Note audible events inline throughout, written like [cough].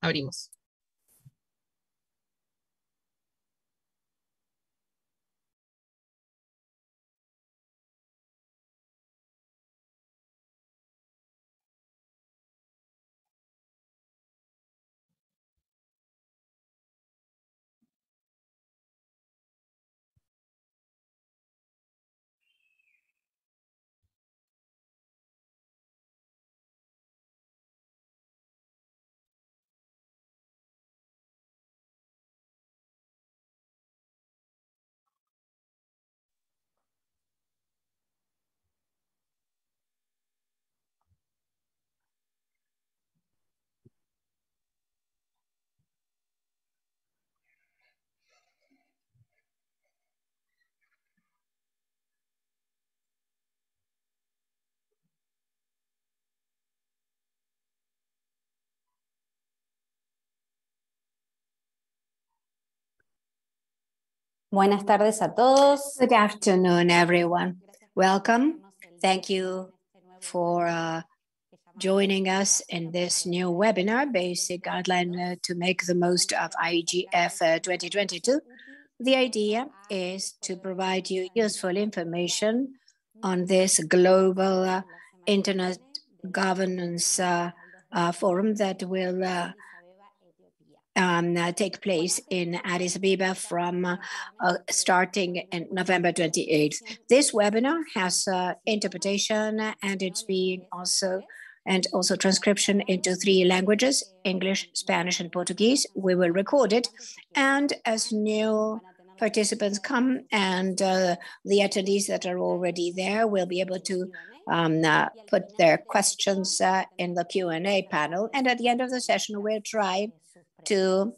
Abrimos. Buenas tardes a todos. Good afternoon, everyone. Welcome. Thank you for uh, joining us in this new webinar, Basic Guideline uh, to Make the Most of IGF uh, 2022. The idea is to provide you useful information on this global uh, internet governance uh, uh, forum that will um, uh, take place in Addis Ababa from uh, uh, starting in November 28th. This webinar has uh, interpretation and it's being also and also transcription into three languages, English, Spanish, and Portuguese. We will record it. And as new participants come and uh, the attendees that are already there will be able to um, uh, put their questions in the Q&A panel. And at the end of the session, we'll try to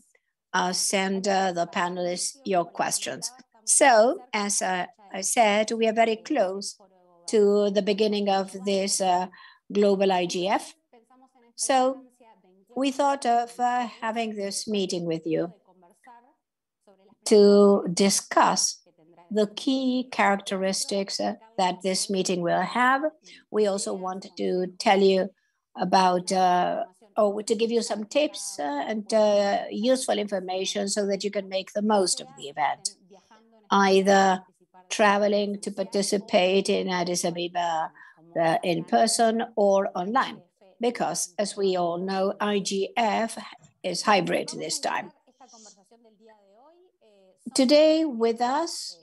uh, send uh, the panelists your questions. So, as uh, I said, we are very close to the beginning of this uh, global IGF. So, we thought of uh, having this meeting with you to discuss the key characteristics uh, that this meeting will have. We also want to tell you about or to give you some tips uh, and uh, useful information so that you can make the most of the event, either traveling to participate in Addis Ababa uh, in person or online. Because, as we all know, IGF is hybrid this time. Today with us,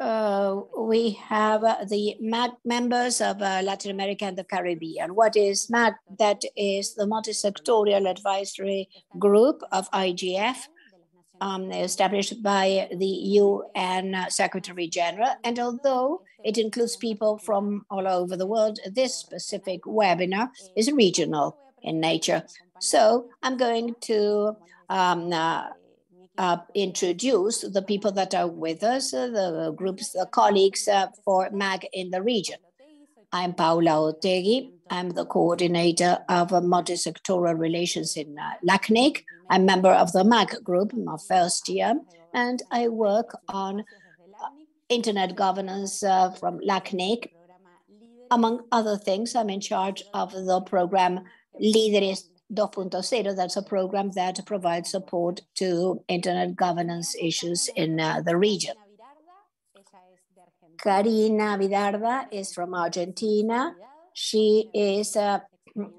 uh, we have uh, the MAG members of uh, Latin America and the Caribbean. What is MAG? That is the multi-sectorial advisory group of IGF, um, established by the UN Secretary General. And although it includes people from all over the world, this specific webinar is regional in nature. So I'm going to um, uh, introduce the people that are with us, uh, the groups, the colleagues uh, for MAG in the region. I'm Paula Otegui. I'm the coordinator of multi-sectoral relations in uh, LACNIC. I'm a member of the MAG group, my first year, and I work on uh, internet governance uh, from LACNIC. Among other things, I'm in charge of the program Líderes 2.0, that's a program that provides support to internet governance issues in uh, the region. Karina Birarda is from Argentina. She is a,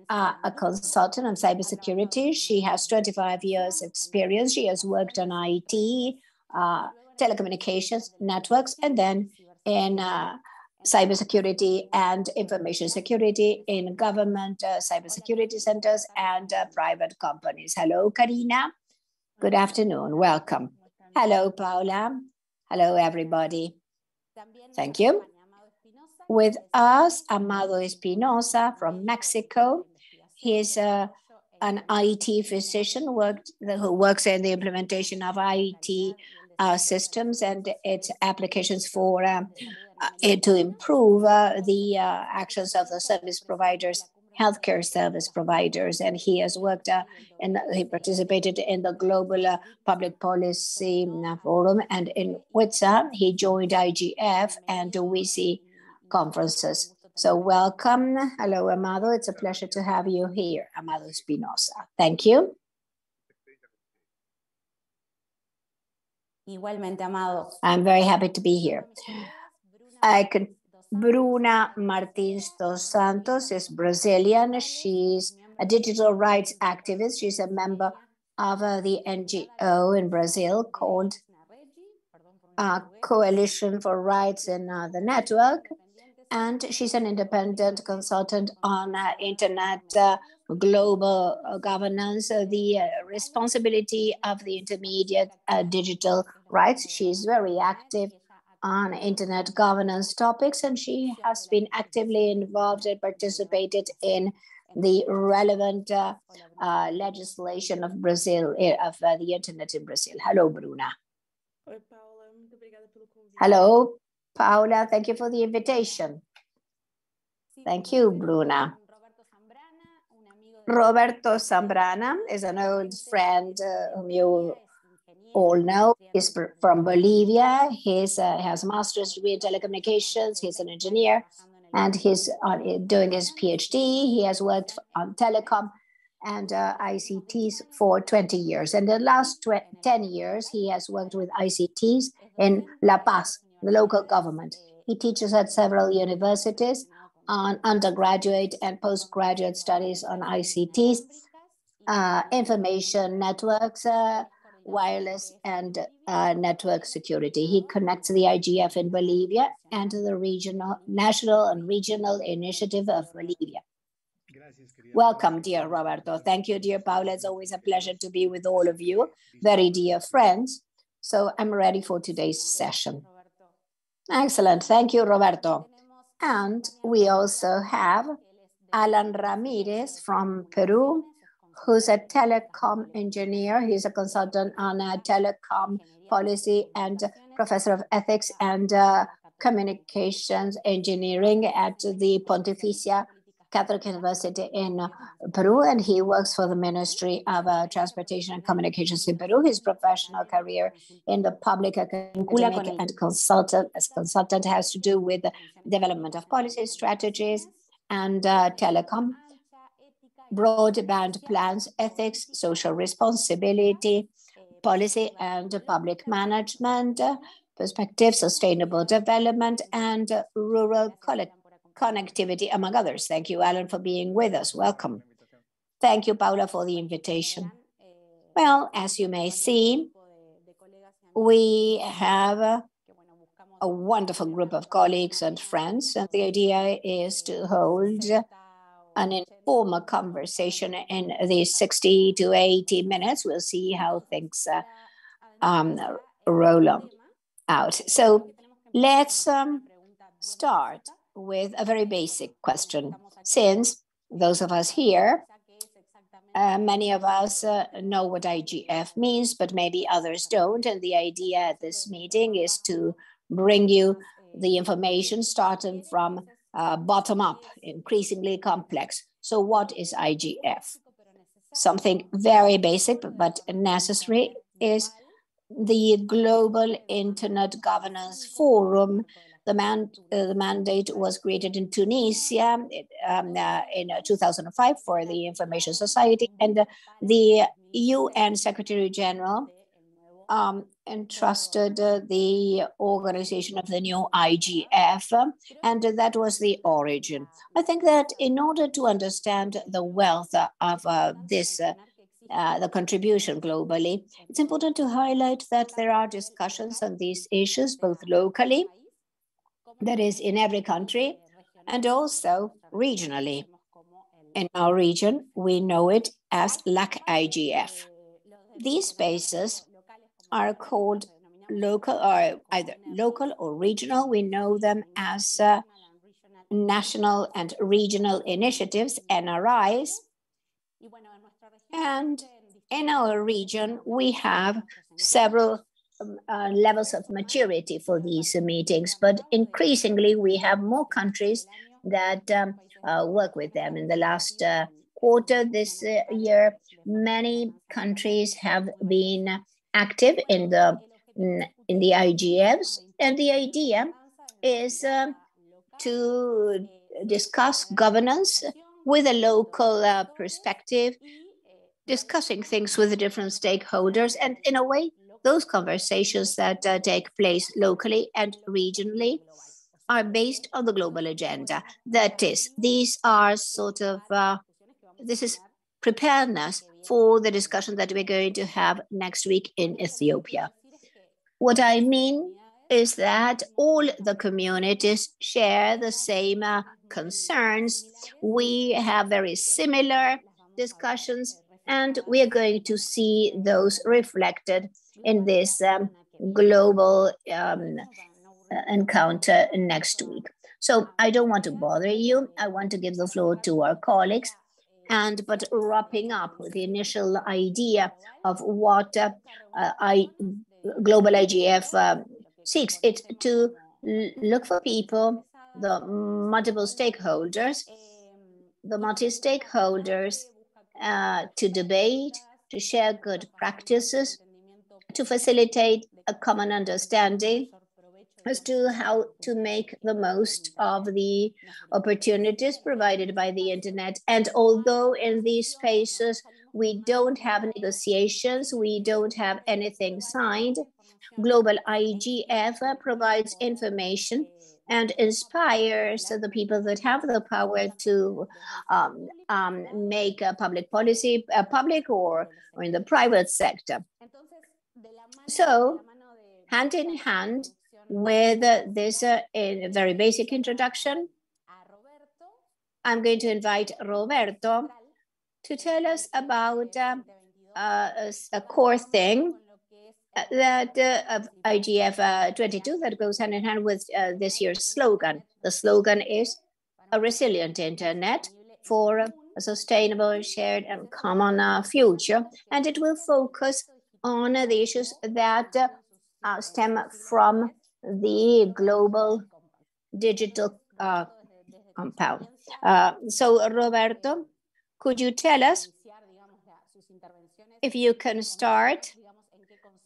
a, a, consultant on cybersecurity. She has 25 years experience. She has worked on IT, uh, telecommunications, networks, and then in uh, cybersecurity and information security in government uh, cybersecurity centers and uh, private companies. Hello, Karina. Good afternoon. Welcome. Hello, Paula. Hello, everybody. Thank you. With us, Amado Espinosa from Mexico. He's uh, an IT physician worked, who works in the implementation of IT uh, systems and its applications for um, uh, to improve uh, the uh, actions of the service providers healthcare service providers and he has worked uh, and he participated in the global uh, public policy forum and in WITSA he joined IGF and WSIS conferences. So welcome. Hello, Amado. It's a pleasure to have you here, Amado Espinosa. Thank you. Igualmente, Amado. I'm very happy to be here. I could, Bruna Martins dos Santos is Brazilian. She's a digital rights activist. She's a member of uh, the NGO in Brazil called uh, Coalition for Rights in uh, the Network. And she's an independent consultant on uh, internet uh, global uh, governance, the responsibility of the intermediate digital rights. She's very active on internet governance topics, and she has been actively involved and participated in the relevant uh, uh, legislation of Brazil, eh, of uh, the internet in Brazil. Hello, Bruna. Hello, Paula. Thank you for the invitation. Thank you, Bruna. Roberto Zambrana is an old friend uh, whom you all know. He's from Bolivia. He uh, has a master's degree in telecommunications. He's an engineer and he's on, doing his PhD. He has worked on telecom and uh, ICTs for 20 years. And the last 10 years, he has worked with ICTs in La Paz, the local government. He teaches at several universities on undergraduate and postgraduate studies on ICTs, uh, information networks, uh, wireless and uh, network security. He connects the IGF in Bolivia and to the regional, national and regional initiative of Bolivia. Welcome, dear Roberto. Thank you, dear Paula. It's always a pleasure to be with all of you, very dear friends. So I'm ready for today's session. Excellent. Thank you, Roberto. And we also have Alan Ramirez from Peru, who's a telecom engineer. He's a consultant on a telecom policy and professor of ethics and uh, communications engineering at the Pontificia Catholic University in Peru, and he works for the Ministry of uh, Transportation and Communications in Peru. His professional career in the public academic and consultant as consultant has to do with the development of policy strategies and uh, telecom broadband plans, ethics, social responsibility, policy and public management, perspective, sustainable development, and rural connectivity, among others. Thank you, Alan, for being with us. Welcome. Thank you, Paula, for the invitation. Well, as you may see, we have a, a wonderful group of colleagues and friends, and the idea is to hold an informal conversation in these 60 to 80 minutes. We'll see how things uh, um, roll on out. So let's um, start with a very basic question. Since those of us here, uh, many of us uh, know what IGF means, but maybe others don't. And the idea at this meeting is to bring you the information starting from uh, bottom up, increasingly complex. So, what is IGF? Something very basic but necessary is the Global Internet Governance Forum. The, man, uh, the mandate was created in Tunisia um, uh, in uh, 2005 for the Information Society, and the UN Secretary General um, entrusted uh, the organization of the new IGF, and that was the origin. I think that in order to understand the wealth of uh, this, uh, uh, the contribution globally, it's important to highlight that there are discussions on these issues both locally, that is, in every country, and also regionally. In our region, we know it as LAC IGF. These spaces are called local or either local or regional. We know them as uh, national and regional initiatives, NRIs. And in our region, we have several uh, levels of maturity for these meetings, but increasingly we have more countries that um, uh, work with them. In the last uh, quarter this uh, year, many countries have been active in the in the IGFs, and the idea is uh, to discuss governance with a local uh, perspective, discussing things with the different stakeholders, and in a way those conversations that uh, take place locally and regionally are based on the global agenda. That is, these are sort of, uh, this is preparedness for the discussion that we're going to have next week in Ethiopia. What I mean is that all the communities share the same uh, concerns. We have very similar discussions, and we are going to see those reflected in this um, global um, encounter next week. So I don't want to bother you. I want to give the floor to our colleagues. And but wrapping up the initial idea of what uh, I global IGF um, seeks, it's to look for people, the multiple stakeholders, the multi-stakeholders uh, to debate, to share good practices, to facilitate a common understanding as to how to make the most of the opportunities provided by the internet. And although in these spaces we don't have negotiations, we don't have anything signed, Global IGF provides information and inspires the people that have the power to um, um, make a public policy uh, public or, or in the private sector. So, hand in hand with this uh, very basic introduction, I'm going to invite Roberto to tell us about uh, uh, a core thing uh, that uh, of IGF uh, 22 that goes hand in hand with uh, this year's slogan. The slogan is a resilient internet for a sustainable, shared, and common uh, future. And it will focus on the issues that uh, stem from the global digital compact. so, Roberto, could you tell us if you can start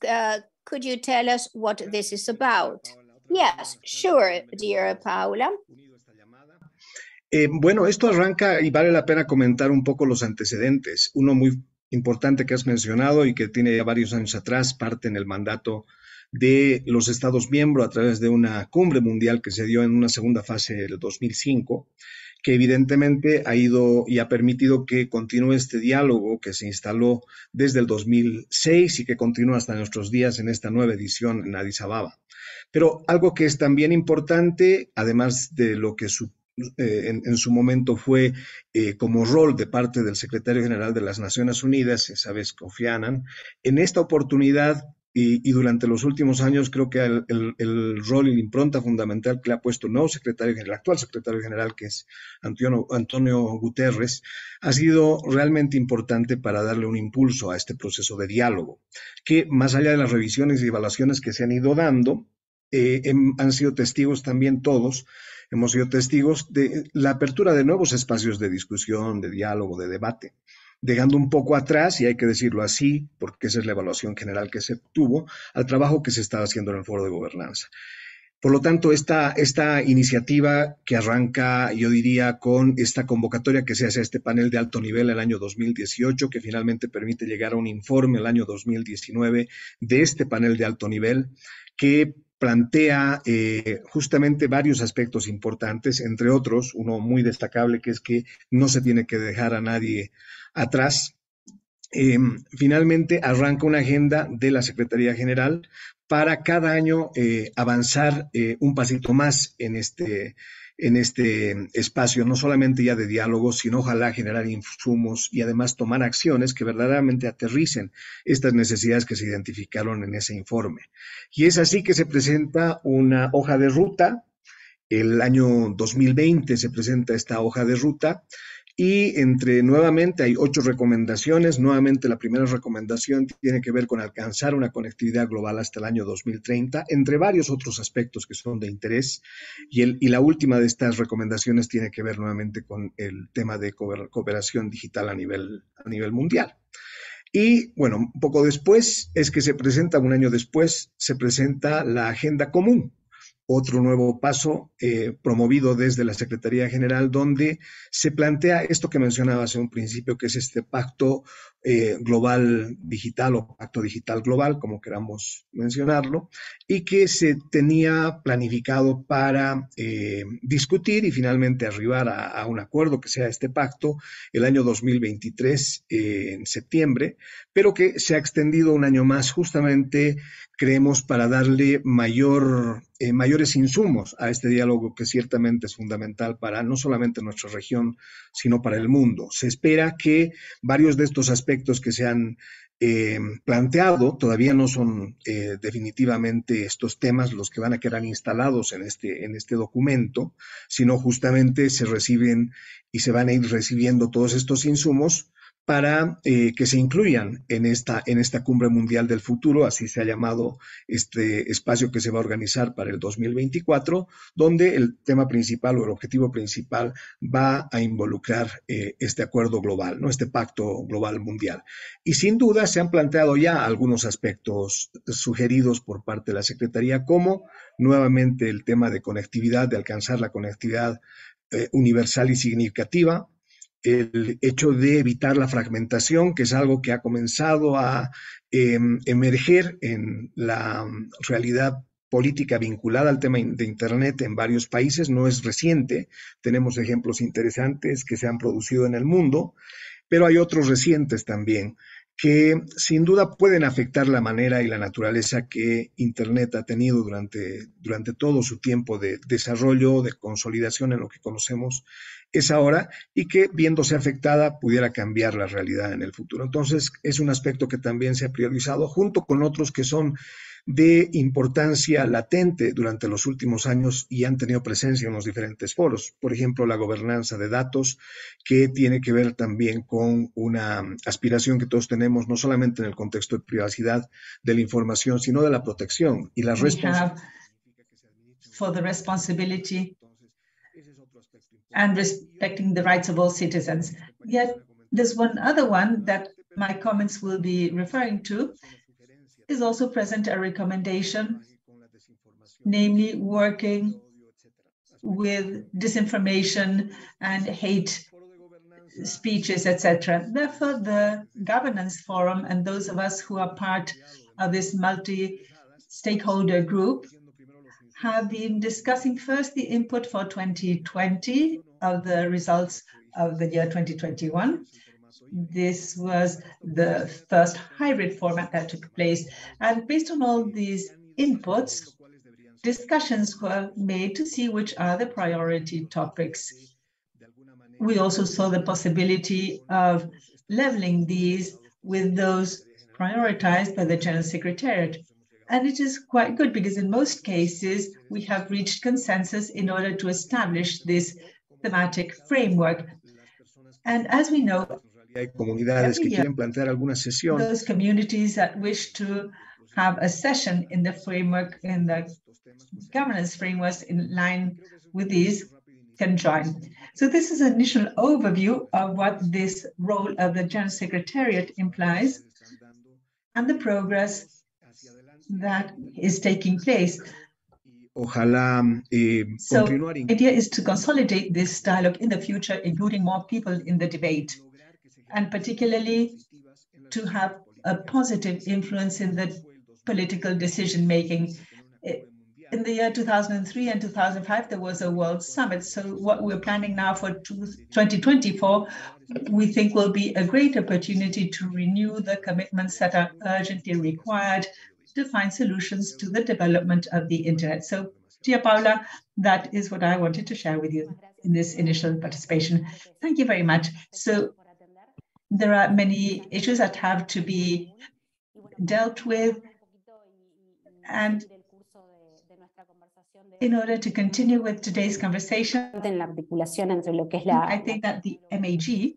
uh, could you tell us what this is about? Yes, sure, dear Paula. Eh, bueno, esto arranca y vale la pena comentar un poco los antecedentes. Uno muy importante que has mencionado y que tiene ya varios años atrás, parte en el mandato de los Estados miembros a través de una cumbre mundial que se dio en una segunda fase del 2005 que evidentemente ha ido y ha permitido que continúe este diálogo que se instaló desde el 2006 y que continúa hasta nuestros días en esta nueva edición en Addis Ababa. Pero algo que es también importante, además de lo que eh, en, su momento fue eh, como rol de parte del secretario general de las Naciones Unidas, esa vez Kofi Annan, en esta oportunidad y, durante los últimos años creo que el, rol y la impronta fundamental que le ha puesto el nuevo secretario general, el actual secretario general, que es Antonio, Guterres, ha sido realmente importante para darle un impulso a este proceso de diálogo, que más allá de las revisiones y evaluaciones que se han ido dando, eh, han sido testigos también todos, hemos sido testigos de la apertura de nuevos espacios de discusión, de diálogo, de debate dejando un poco atrás, y hay que decirlo así, porque esa es la evaluación general que se tuvo, al trabajo que se estaba haciendo en el foro de gobernanza. Por lo tanto, esta, esta iniciativa que arranca, yo diría, con esta convocatoria que se hace a este panel de alto nivel el año 2018, que finalmente permite llegar a un informe el año 2019 de este panel de alto nivel, que plantea eh, justamente varios aspectos importantes, entre otros, uno muy destacable, que es que no se tiene que dejar a nadie atrás, em, finalmente arranca una agenda de la Secretaría General para cada año eh, avanzar eh, un pasito más en este, en este espacio, no solamente ya de diálogo, sino ojalá generar insumos y además tomar acciones que verdaderamente aterricen estas necesidades que se identificaron en ese informe. Y es así que se presenta una hoja de ruta. El año 2020 se presenta esta hoja de ruta y entre nuevamente hay ocho recomendaciones. Nuevamente la primera recomendación tiene que ver con alcanzar una conectividad global hasta el año 2030, entre varios otros aspectos que son de interés. Y, la última de estas recomendaciones tiene que ver nuevamente con el tema de cooperación digital a nivel, a nivel mundial. Y bueno, un poco después es que se presenta, un año después, se presenta la agenda común otro nuevo paso eh, promovido desde la Secretaría General, donde se plantea esto que mencionaba hace un principio, que es este pacto eh, global digital o pacto digital global, como queramos mencionarlo, y que se tenía planificado para eh, discutir y finalmente arribar a, un acuerdo que sea este pacto el año 2023, eh, en septiembre, pero que se ha extendido un año más justamente creemos, para darle mayor, eh, mayores insumos a este diálogo que ciertamente es fundamental para no solamente nuestra región, sino para el mundo. Se espera que varios de estos aspectos que se han eh, planteado todavía no son eh, definitivamente estos temas los que van a quedar instalados en este, en este documento, sino justamente se reciben y se van a ir recibiendo todos estos insumos para eh, que se incluyan en esta, en esta cumbre mundial del futuro, así se ha llamado este espacio que se va a organizar para el 2024, donde el tema principal o el objetivo principal va a involucrar eh, este acuerdo global, ¿no? este pacto global mundial. Y sin duda se han planteado ya algunos aspectos sugeridos por parte de la Secretaría, como nuevamente el tema de conectividad, de alcanzar la conectividad eh, universal y significativa, el hecho de evitar la fragmentación, que es algo que ha comenzado a em, emerger en la realidad política vinculada al tema de Internet en varios países, no es reciente, tenemos ejemplos interesantes que se han producido en el mundo, pero hay otros recientes también que sin duda pueden afectar la manera y la naturaleza que Internet ha tenido durante, durante todo su tiempo de desarrollo, de consolidación en lo que conocemos es ahora y que viéndose afectada pudiera cambiar la realidad en el futuro. Entonces, es un aspecto que también se ha priorizado junto con otros que son de importancia latente durante los últimos años y han tenido presencia en los diferentes foros. Por ejemplo, la gobernanza de datos, que tiene que ver también con una aspiración que todos tenemos, no solamente en el contexto de privacidad de la información, sino de la protección y la responsabilidad and respecting the rights of all citizens. Yet there's one other one that my comments will be referring to is also present a recommendation, namely working with disinformation and hate speeches, etc. Therefore, the governance forum and those of us who are part of this multi-stakeholder group have been discussing first the input for 2020 of the results of the year 2021. This was the first hybrid format that took place. And based on all these inputs, discussions were made to see which are the priority topics. We also saw the possibility of leveling these with those prioritized by the General Secretariat. And it is quite good because in most cases, we have reached consensus in order to establish this thematic framework. And as we know, comunidades que quieren plantear alguna sesión. Those communities that wish to have a session in the framework, in the governance frameworks in line with these can join. So this is an initial overview of what this role of the General Secretariat implies and the progress that is taking place. Ojalá eh, so the idea is to consolidate this dialogue in the future, including more people in the debate, and particularly to have a positive influence in the political decision making. In the year 2003 and 2005, there was a World Summit. So what we're planning now for 2024, we think will be a great opportunity to renew the commitments that are urgently required to find solutions to the development of the internet. So, dear Paula, that is what I wanted to share with you in this initial participation. Thank you very much. So, there are many issues that have to be dealt with. And in order to continue with today's conversation, I think that the MAG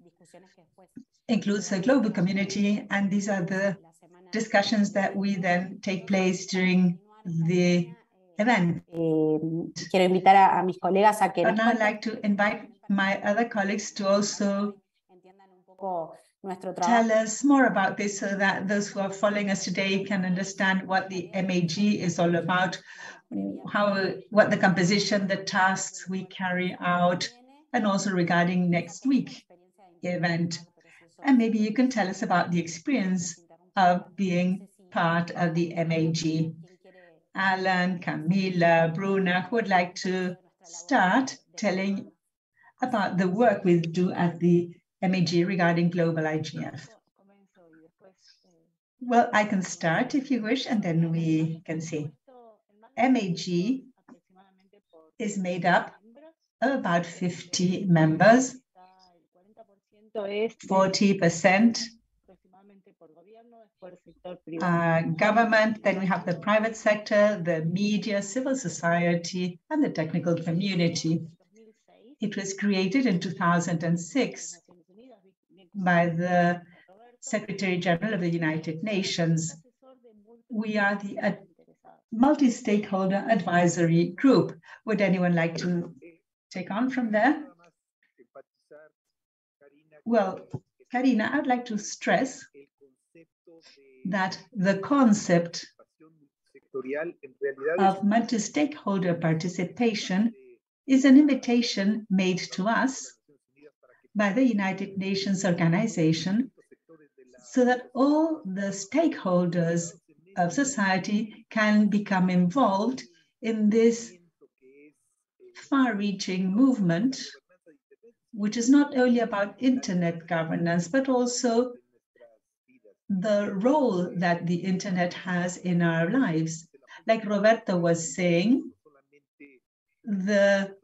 includes the global community, and these are the discussions that we then take place during the event. Eh, quiero invitar a, a, mis colegas a que. I'd like to invite my other colleagues to also tell us more about this so that those who are following us today can understand what the MAG is all about, how, what the composition, the tasks we carry out, and also regarding next week event. And maybe you can tell us about the experience of being part of the MAG. Alan, Camila, Bruna, who would like to start telling about the work we do at the MAG regarding global IGF. Well, I can start if you wish, and then we can see. MAG is made up of about 50 members, 40% uh, government, then we have the private sector, the media, civil society, and the technical community. It was created in 2006 by the Secretary General of the United Nations. We are the multi-stakeholder advisory group. Would anyone like to take on from there? Well, Karina, I'd like to stress that the concept of multi-stakeholder participation is an invitation made to us by the United Nations organization so that all the stakeholders of society can become involved in this far-reaching movement, which is not only about internet governance, but also the role that the internet has in our lives. Like Roberto was saying, the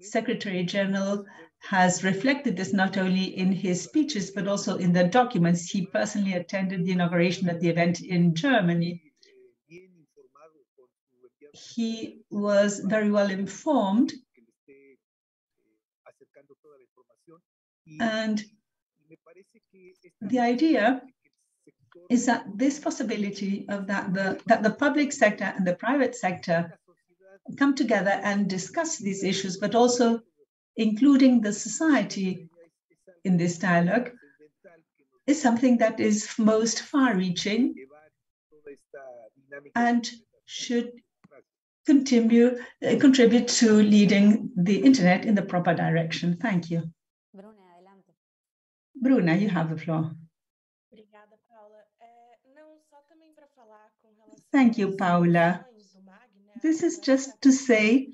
Secretary General has reflected this not only in his speeches, but also in the documents. He personally attended the inauguration of the event in Germany. He was very well informed and the idea is that this possibility of that the, that the public sector and the private sector come together and discuss these issues, but also including the society in this dialogue is something that is most far-reaching and should continue uh, contribute to leading the internet in the proper direction. Thank you. Bruna, you have the floor. Thank you, Paula. This is just to say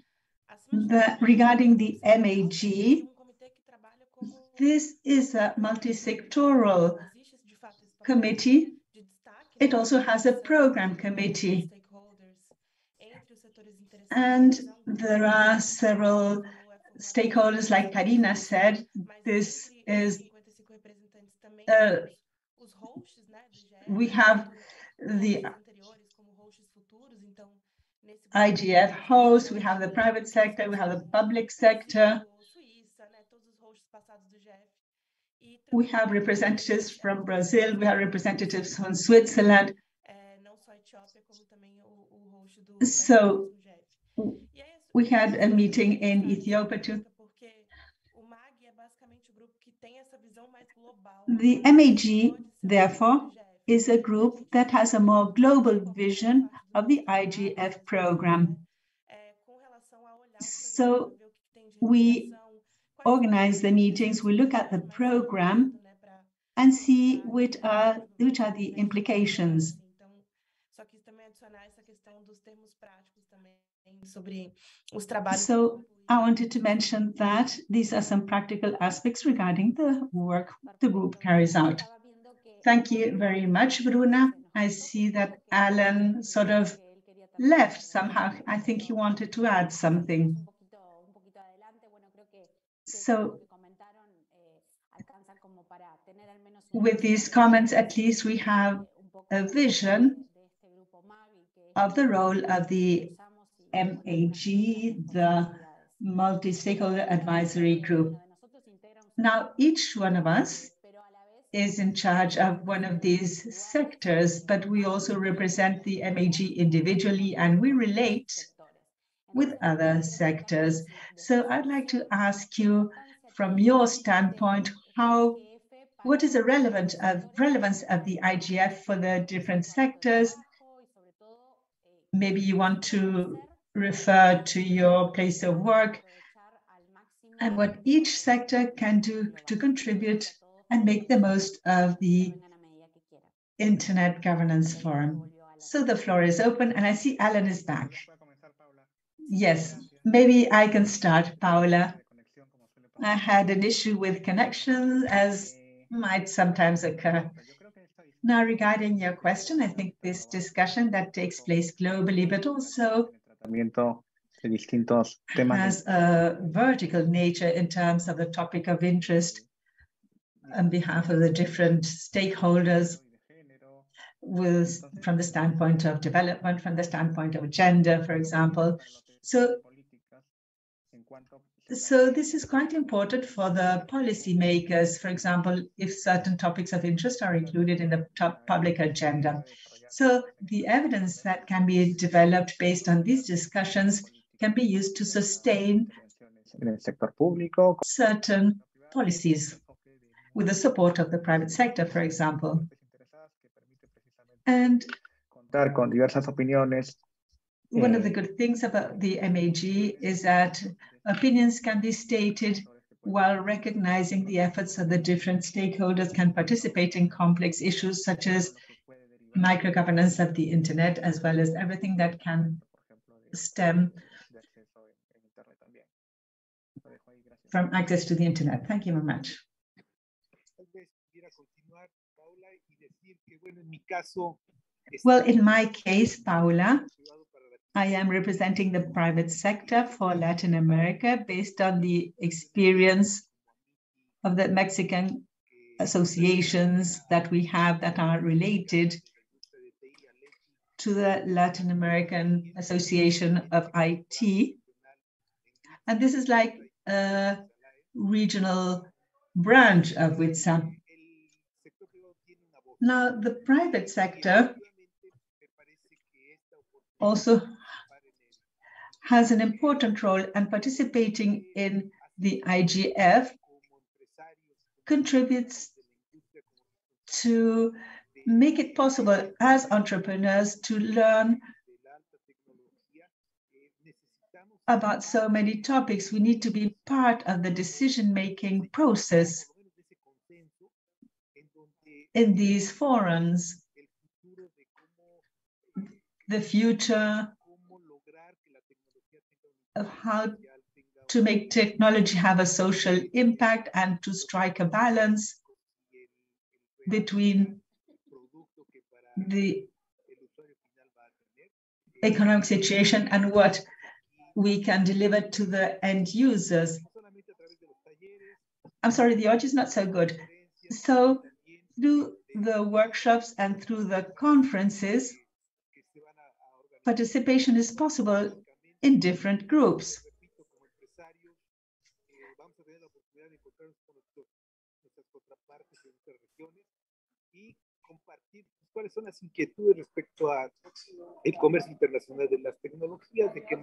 that regarding the MAG, this is a multi-sectoral committee. It also has a program committee. And there are several stakeholders, like Karina said, this is, uh, we have the IGF hosts, we have the private sector, we have the public sector. We have representatives from Brazil, we have representatives from Switzerland. So we had a meeting in Ethiopia too. The MAG, therefore, is a group that has a more global vision of the IGF program. So we organize the meetings, we look at the program and see which are, which are the implications. So I wanted to mention that these are some practical aspects regarding the work the group carries out. Thank you very much, Bruna. I see that Alan sort of left somehow. I think he wanted to add something. So with these comments, at least we have a vision of the role of the MAG, the Multi-Stakeholder Advisory Group. Now, each one of us is in charge of one of these sectors, but we also represent the MAG individually and we relate with other sectors. So I'd like to ask you from your standpoint, how, what is the relevant of, relevance of the IGF for the different sectors? Maybe you want to refer to your place of work and what each sector can do to contribute and make the most of the Internet Governance Forum. So the floor is open, and I see Alan is back. Yes, maybe I can start, Paula. I had an issue with connection, as might sometimes occur. Now, regarding your question, I think this discussion that takes place globally, but also has a vertical nature in terms of the topic of interest on behalf of the different stakeholders with, from the standpoint of development, from the standpoint of gender, for example. So so this is quite important for the policymakers, for example, if certain topics of interest are included in the top public agenda. So the evidence that can be developed based on these discussions can be used to sustain certain policies with the support of the private sector, for example. And one of the good things about the MAG is that opinions can be stated while recognizing the efforts of the different stakeholders can participate in complex issues such as micro-governance of the internet, as well as everything that can stem from access to the internet. Thank you very much. Well, in my case, Paula, I am representing the private sector for Latin America based on the experience of the Mexican associations that we have that are related to the Latin American Association of IT. And this is like a regional branch of WITSA. Now, the private sector also has an important role and participating in the IGF contributes to make it possible as entrepreneurs to learn about so many topics. We need to be part of the decision-making process in these forums. The future of how to make technology have a social impact and to strike a balance between the economic situation and what we can deliver to the end users. I'm sorry, the audio is not so good. So through the workshops and through the conferences, participation is possible in different groups.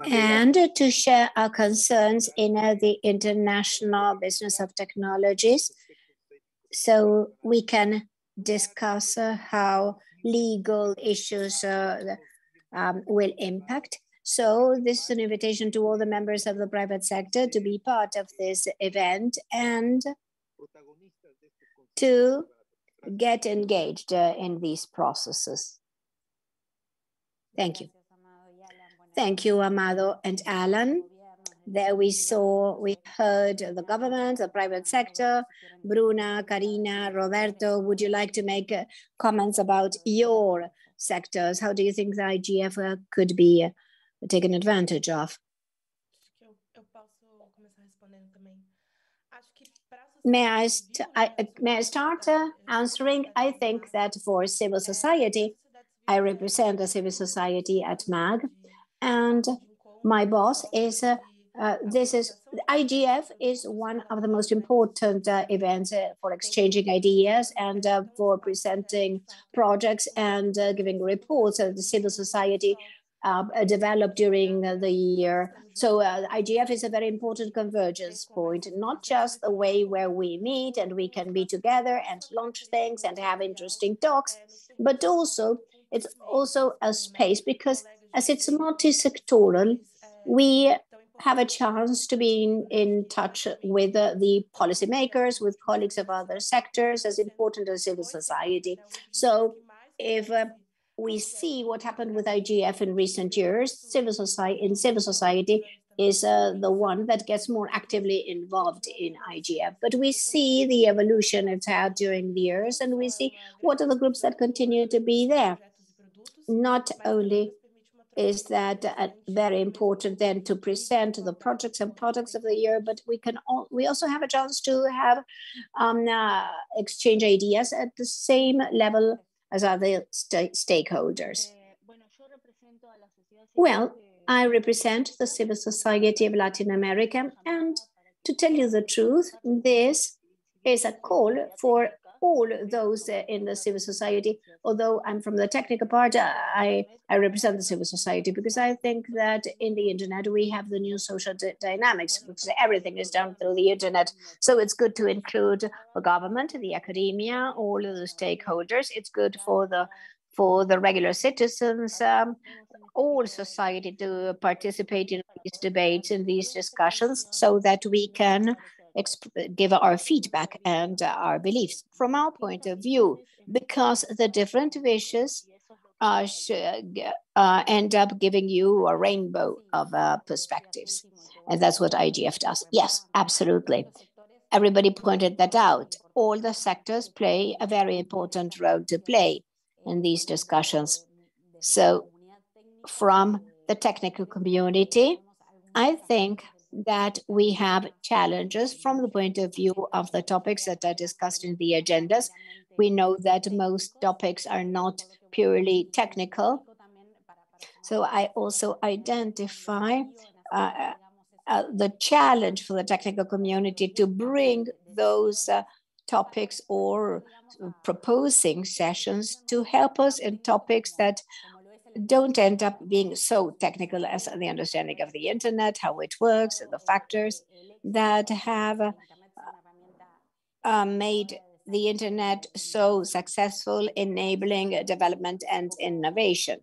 And to share our concerns in the international business of technologies so we can discuss uh, how legal issues uh, um, will impact so this is an invitation to all the members of the private sector to be part of this event and to get engaged uh, in these processes. Thank you. Thank you, Amado and Alan. There we saw, we heard the government, the private sector. Bruna, Karina, Roberto, would you like to make uh, comments about your sectors? How do you think the IGF uh, could be taken advantage of. May I, I, may I start uh, answering? I think that for civil society, I represent the civil society at MAG, and my boss is uh, uh, this is IGF is one of the most important uh, events uh, for exchanging ideas and uh, for presenting projects and uh, giving reports of the civil society uh, developed during the year. So IGF is a very important convergence point, not just a way where we meet and we can be together and launch things and have interesting talks, but also it's also a space because as it's multi-sectoral, we have a chance to be in, in touch with uh, the policymakers, with colleagues of other sectors, as important as civil society. So if uh, we see what happened with IGF in recent years, civil society in civil society is uh, the one that gets more actively involved in IGF. But we see the evolution it's had during the years, and we see what are the groups that continue to be there. Not only is that uh, very important then to present the projects and products of the year, but we can all, we also have a chance to have um, uh, exchange ideas at the same level as other st stakeholders. Well, I represent the civil society of Latin America, and to tell you the truth, this is a call for all those in the civil society. Although I'm from the technical part, I, I represent the civil society because I think that in the internet we have the new social dynamics because everything is done through the internet. So it's good to include the government, the academia, all of the stakeholders. It's good for the for the regular citizens, um, all society to participate in these debates and these discussions so that we can give our feedback and our beliefs from our point of view, because the different wishes uh, uh, end up giving you a rainbow of uh, perspectives. And that's what IGF does. Yes, absolutely. Everybody pointed that out. All the sectors play a very important role to play in these discussions. So from the technical community, I think that we have challenges from the point of view of the topics that are discussed in the agendas. We know that most topics are not purely technical. So I also identify uh, uh, the challenge for the technical community to bring those uh, topics or proposing sessions to help us in topics that don't end up being so technical as the understanding of the internet, how it works, and the factors that have uh, uh, made the internet so successful, enabling development and innovation.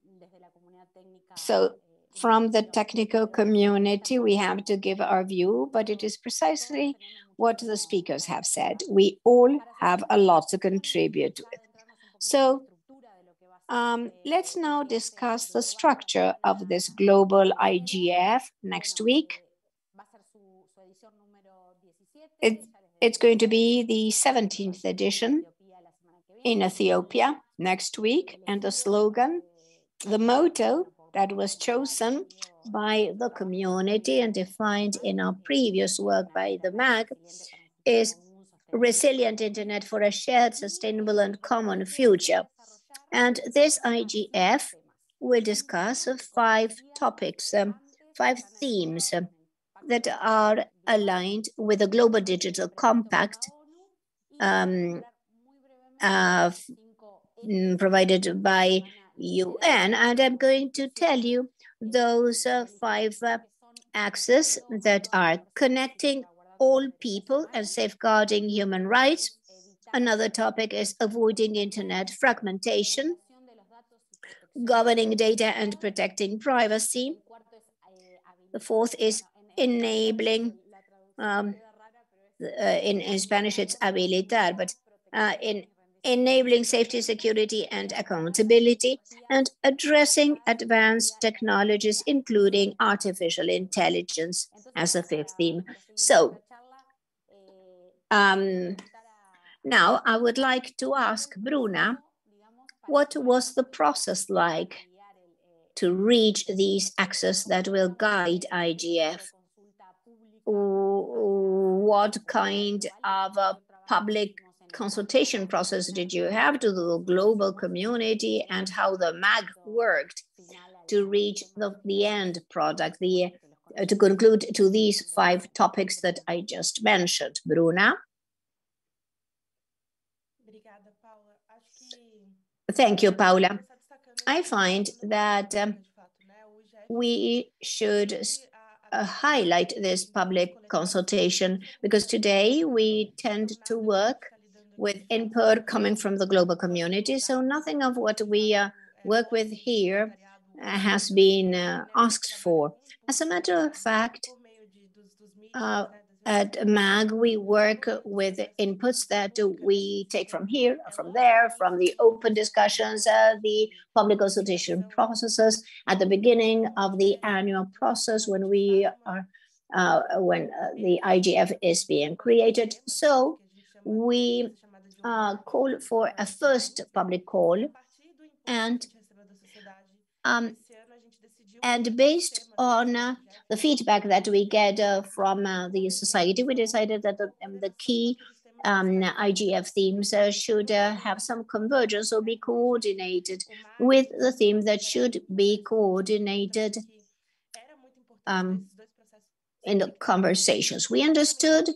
So from the technical community, we have to give our view, but it is precisely what the speakers have said. We all have a lot to contribute with. So um, let's now discuss the structure of this global IGF next week. It, it's going to be the 17th edition in Ethiopia next week, and the slogan, the motto that was chosen by the community and defined in our previous work by the MAG is resilient internet for a shared, sustainable, and common future. And this IGF will discuss five topics, um, five themes that are aligned with the Global Digital Compact um, uh, provided by UN. And I'm going to tell you those uh, five uh, axes that are connecting all people and safeguarding human rights, Another topic is avoiding internet fragmentation, governing data and protecting privacy. The fourth is enabling, um, uh, in, in Spanish it's habilitar, but uh, in enabling safety, security, and accountability, and addressing advanced technologies, including artificial intelligence as a fifth theme. So, um, now, I would like to ask Bruna, what was the process like to reach these axes that will guide IGF? What kind of a public consultation process did you have to the global community and how the MAG worked to reach the, the end product, the, uh, to conclude to these five topics that I just mentioned. Bruna? Thank you, Paula. I find that um, we should uh, highlight this public consultation because today we tend to work with input coming from the global community. So nothing of what we uh, work with here uh, has been uh, asked for. As a matter of fact, uh, at MAG, we work with inputs that we take from here, from there, from the open discussions, uh, the public consultation processes at the beginning of the annual process when we are, uh, when uh, the IGF is being created. So we uh, call for a first public call and um, and based on uh, the feedback that we get uh, from uh, the society, we decided that the, um, the key um, IGF themes uh, should uh, have some convergence or be coordinated with the theme that should be coordinated um, in the conversations. We understood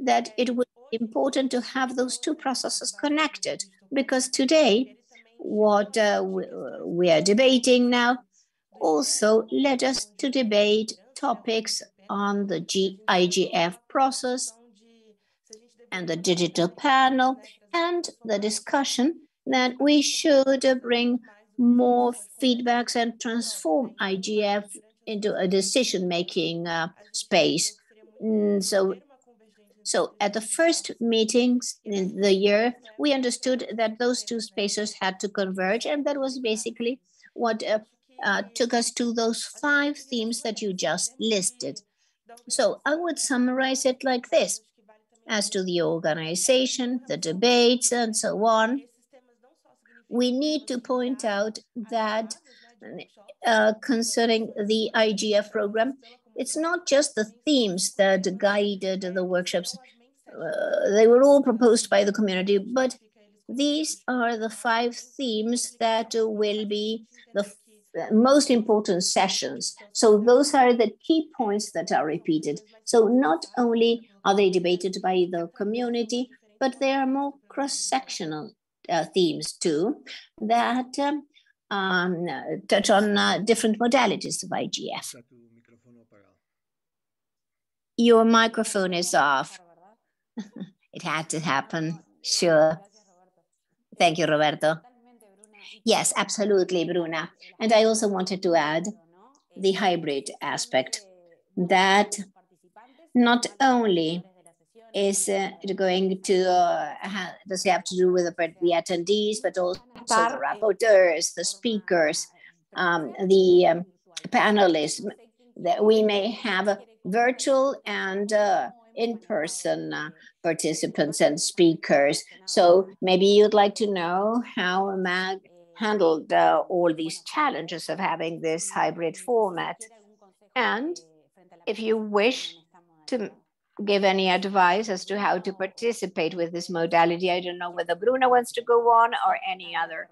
that it was important to have those two processes connected because today, what uh, we, we are debating now also led us to debate topics on the IGF process and the digital panel and the discussion that we should bring more feedbacks and transform IGF into a decision-making uh, space. Mm, so, so at the first meetings in the year, we understood that those two spaces had to converge, and that was basically what uh, uh, took us to those five themes that you just listed. So I would summarize it like this. As to the organization, the debates, and so on, we need to point out that uh, concerning the IGF program, it's not just the themes that guided the workshops. Uh, they were all proposed by the community, but these are the five themes that will be the most important sessions. So those are the key points that are repeated. So not only are they debated by the community, but there are more cross-sectional uh, themes too that um, um, touch on uh, different modalities of IGF. Your microphone is off. [laughs] it had to happen, sure. Thank you, Roberto. Yes, absolutely, Bruna. And I also wanted to add the hybrid aspect that not only is uh, going to uh, have, does it have to do with the, the attendees, but also the rapporteurs, the speakers, um, the um, panelists. That we may have virtual and uh, in-person uh, participants and speakers. So maybe you'd like to know how MAG handled uh, all these challenges of having this hybrid format. And if you wish to give any advice as to how to participate with this modality, I don't know whether Bruno wants to go on or any other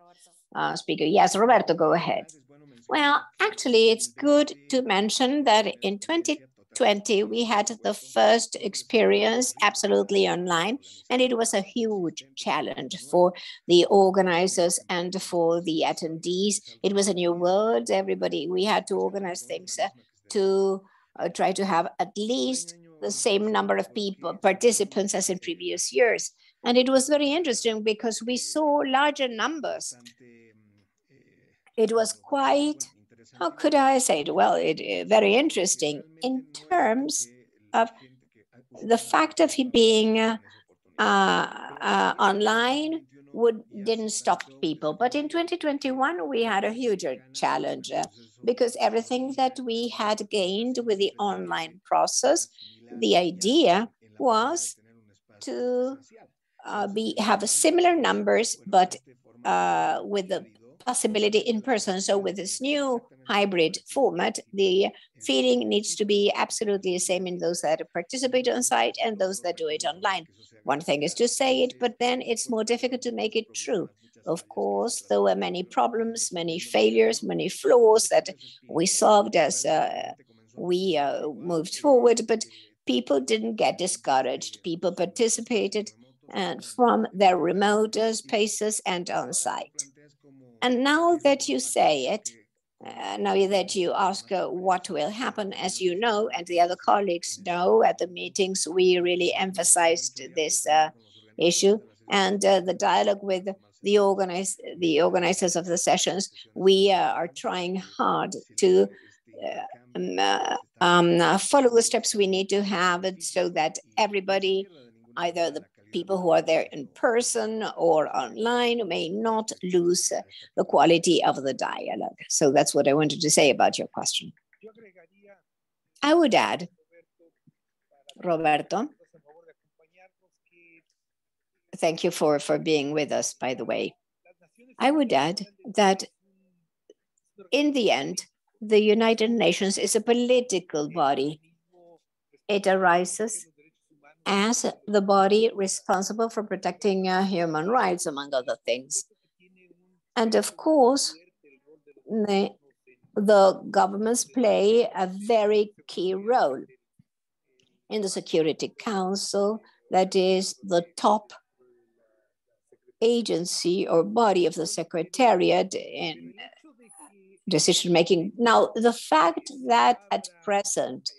uh, speaker. Yes, Roberto, go ahead. Well, actually, it's good to mention that in 20 2020, we had the first experience absolutely online, and it was a huge challenge for the organizers and for the attendees. It was a new world. Everybody, we had to organize things uh, to uh, try to have at least the same number of people, participants as in previous years. And it was very interesting because we saw larger numbers. It was quite how could I say it? Well, it, uh, very interesting in terms of the fact of it being uh, uh, online would didn't stop people. But in 2021, we had a huge challenge uh, because everything that we had gained with the online process, the idea was to uh, be have similar numbers, but uh, with the possibility in person. So with this new hybrid format, the feeling needs to be absolutely the same in those that participate on site and those that do it online. One thing is to say it, but then it's more difficult to make it true. Of course, there were many problems, many failures, many flaws that we solved as uh, we uh, moved forward, but people didn't get discouraged. People participated and from their remote spaces and on site. And now that you say it, uh, now that you ask uh, what will happen, as you know, and the other colleagues know at the meetings, we really emphasized this uh, issue and uh, the dialogue with the, organize, the organizers of the sessions. We uh, are trying hard to um, uh, um, follow the steps we need to have so that everybody, either the people who are there in person or online, may not lose the quality of the dialogue. So that's what I wanted to say about your question. I would add, Roberto, thank you for, for being with us, by the way. I would add that in the end, the United Nations is a political body. It arises as the body responsible for protecting uh, human rights, among other things. And of course, the, the governments play a very key role in the Security Council, that is the top agency or body of the Secretariat in decision making. Now, the fact that at present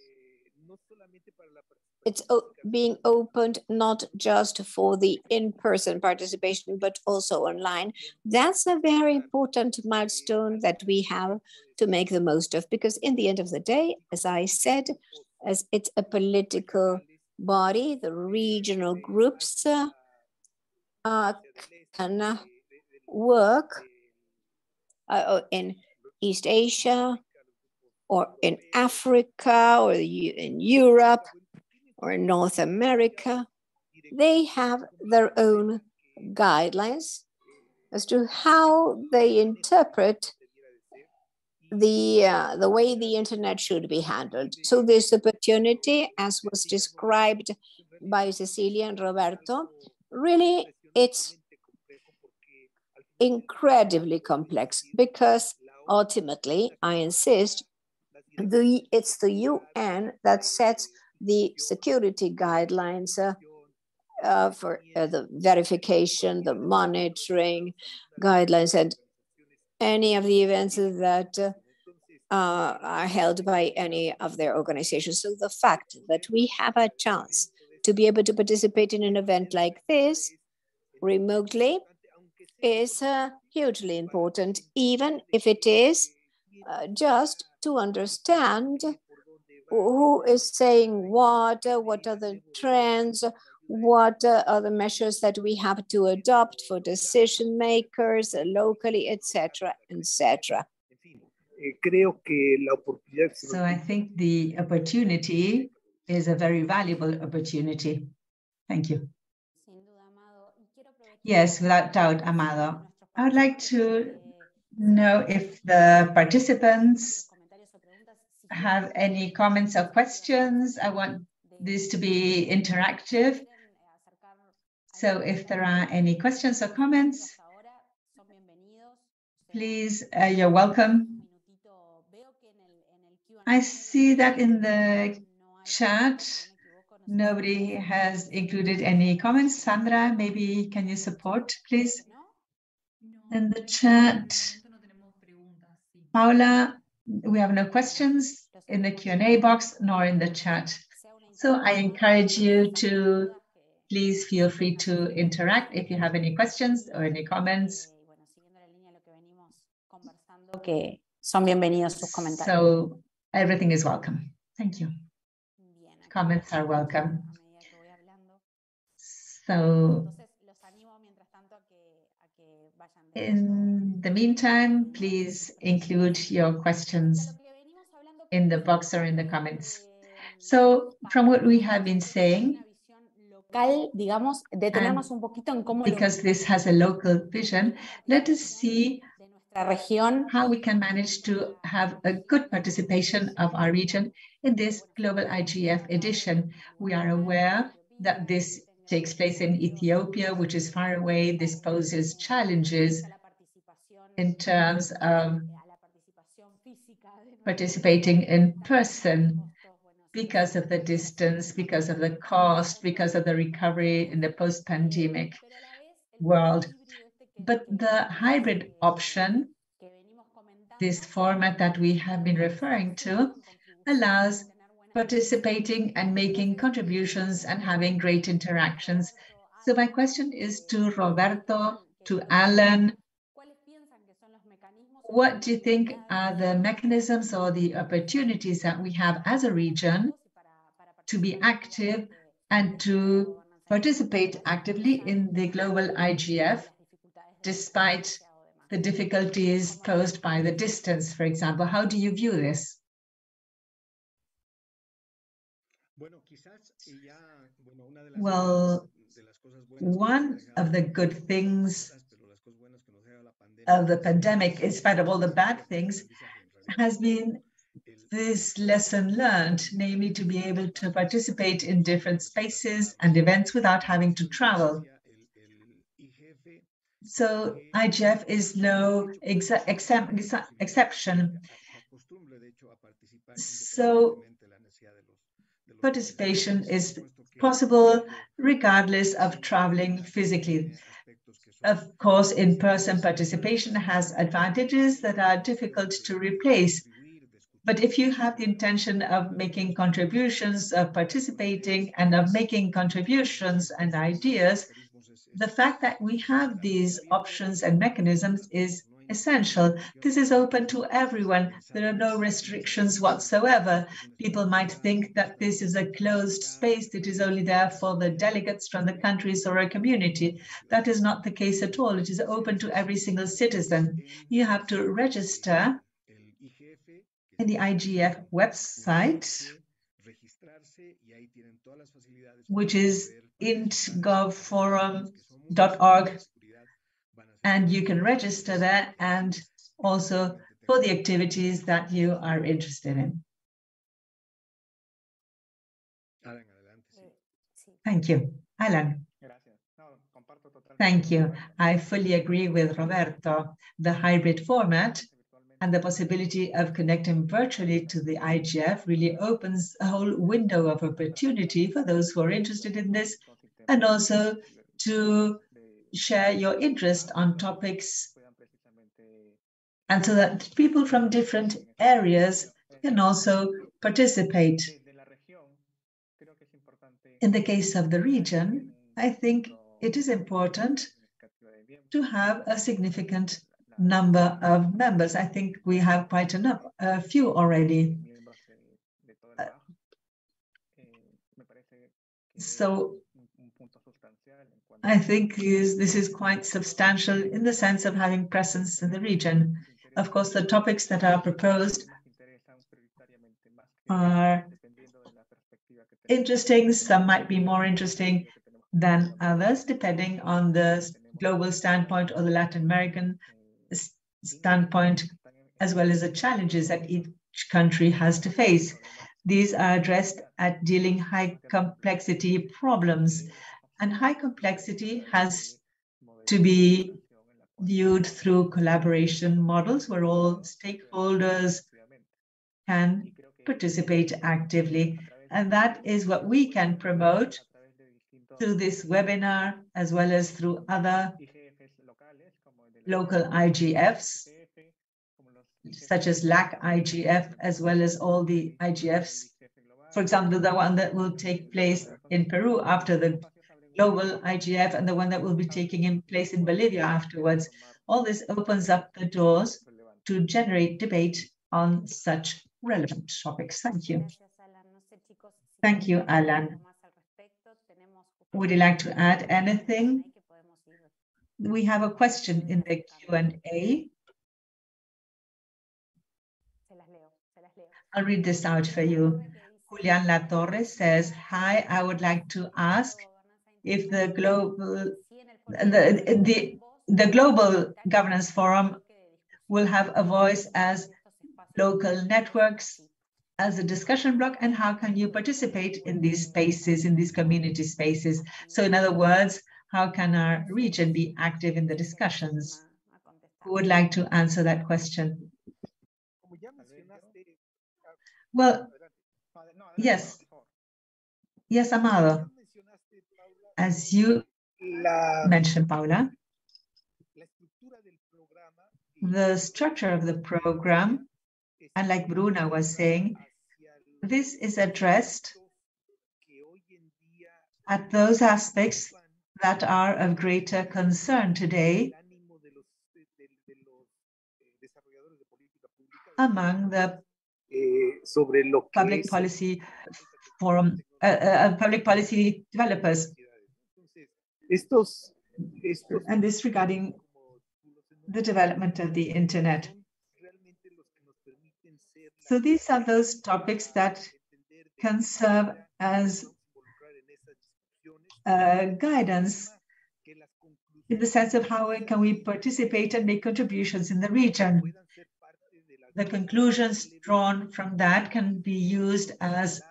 it's being opened not just for the in-person participation, but also online. That's a very important milestone that we have to make the most of, because in the end of the day, as I said, as it's a political body, the regional groups uh, can work uh, in East Asia or in Africa or in Europe or in North America, they have their own guidelines as to how they interpret the uh, the way the internet should be handled. So this opportunity, as was described by Cecilia and Roberto, really it's incredibly complex because ultimately, I insist, the it's the UN that sets the security guidelines uh, uh, for uh, the verification, the monitoring guidelines, and any of the events that uh, uh, are held by any of their organizations. So the fact that we have a chance to be able to participate in an event like this remotely is uh, hugely important, even if it is just to understand who is saying what, what are the trends, what are the measures that we have to adopt for decision makers locally, etc., etc. So I think the opportunity is a very valuable opportunity. Thank you. Yes, without doubt, Amado. I would like to know if the participants have any comments or questions. I want this to be interactive. So if there are any questions or comments, please, uh, you're welcome. I see that in the chat, nobody has included any comments. Sandra, maybe can you support, please? In the chat, Paula, we have no questions in the Q&A box nor in the chat. So I encourage you to please feel free to interact if you have any questions or any comments. So everything is welcome. Thank you. Comments are welcome. So in the meantime, please include your questions in the box or in the comments. So from what we have been saying, because this has a local vision, let us see how we can manage to have a good participation of our region in this global IGF edition. We are aware that this takes place in Ethiopia, which is far away. This poses challenges in terms of participating in person because of the distance, because of the cost, because of the recovery in the post-pandemic world. But the hybrid option, this format that we have been referring to, allows participating and making contributions and having great interactions. So my question is to Roberto, to Alan, what do you think are the mechanisms or the opportunities that we have as a region to be active and to participate actively in the global IGF, despite the difficulties posed by the distance, for example? How do you view this? Well, one of the good things of the pandemic, in spite of all the bad things, has been this lesson learned, namely to be able to participate in different spaces and events without having to travel. So IGF is no ex exception. So participation is possible regardless of traveling physically. Of course, in-person participation has advantages that are difficult to replace. But if you have the intention of making contributions, of participating, and of making contributions and ideas, the fact that we have these options and mechanisms is essential. This is open to everyone. There are no restrictions whatsoever. People might think that this is a closed space that is only there for the delegates from the countries or a community. That is not the case at all. It is open to every single citizen. You have to register in the IGF website, which is intgovforum.org and you can register there and also for the activities that you are interested in. Thank you. Alan. Thank you. I fully agree with Roberto. The hybrid format and the possibility of connecting virtually to the IGF really opens a whole window of opportunity for those who are interested in this and also to share your interest on topics and so that people from different areas can also participate. In the case of the region, I think it is important to have a significant number of members. I think we have quite enough, a few already. Uh, so I think is, this is quite substantial in the sense of having presence in the region. Of course, the topics that are proposed are interesting. Some might be more interesting than others, depending on the global standpoint or the Latin American standpoint, as well as the challenges that each country has to face. These are addressed at dealing high complexity problems and high complexity has to be viewed through collaboration models where all stakeholders can participate actively. And that is what we can promote through this webinar, as well as through other local IGFs, such as LAC IGF, as well as all the IGFs. For example, the one that will take place in Peru after the global IGF and the one that will be taking in place in Bolivia afterwards. All this opens up the doors to generate debate on such relevant topics. Thank you. Thank you, Alan. Would you like to add anything? We have a question in the Q&A. I'll read this out for you. Julian La Torre says, hi, I would like to ask if the global the, the, the global governance forum will have a voice as local networks as a discussion block and how can you participate in these spaces in these community spaces? So in other words how can our region be active in the discussions? Who would like to answer that question? Well yes. Yes amado as you mentioned, Paula, the structure of the program, and like Bruna was saying, this is addressed at those aspects that are of greater concern today among the eh, sobre lo que public policy forum, uh, uh, public policy developers. Estos, estos And this regarding the development of the internet. So these are those topics that can serve as uh, guidance in the sense of how can we participate and make contributions in the region. The conclusions drawn from that can be used as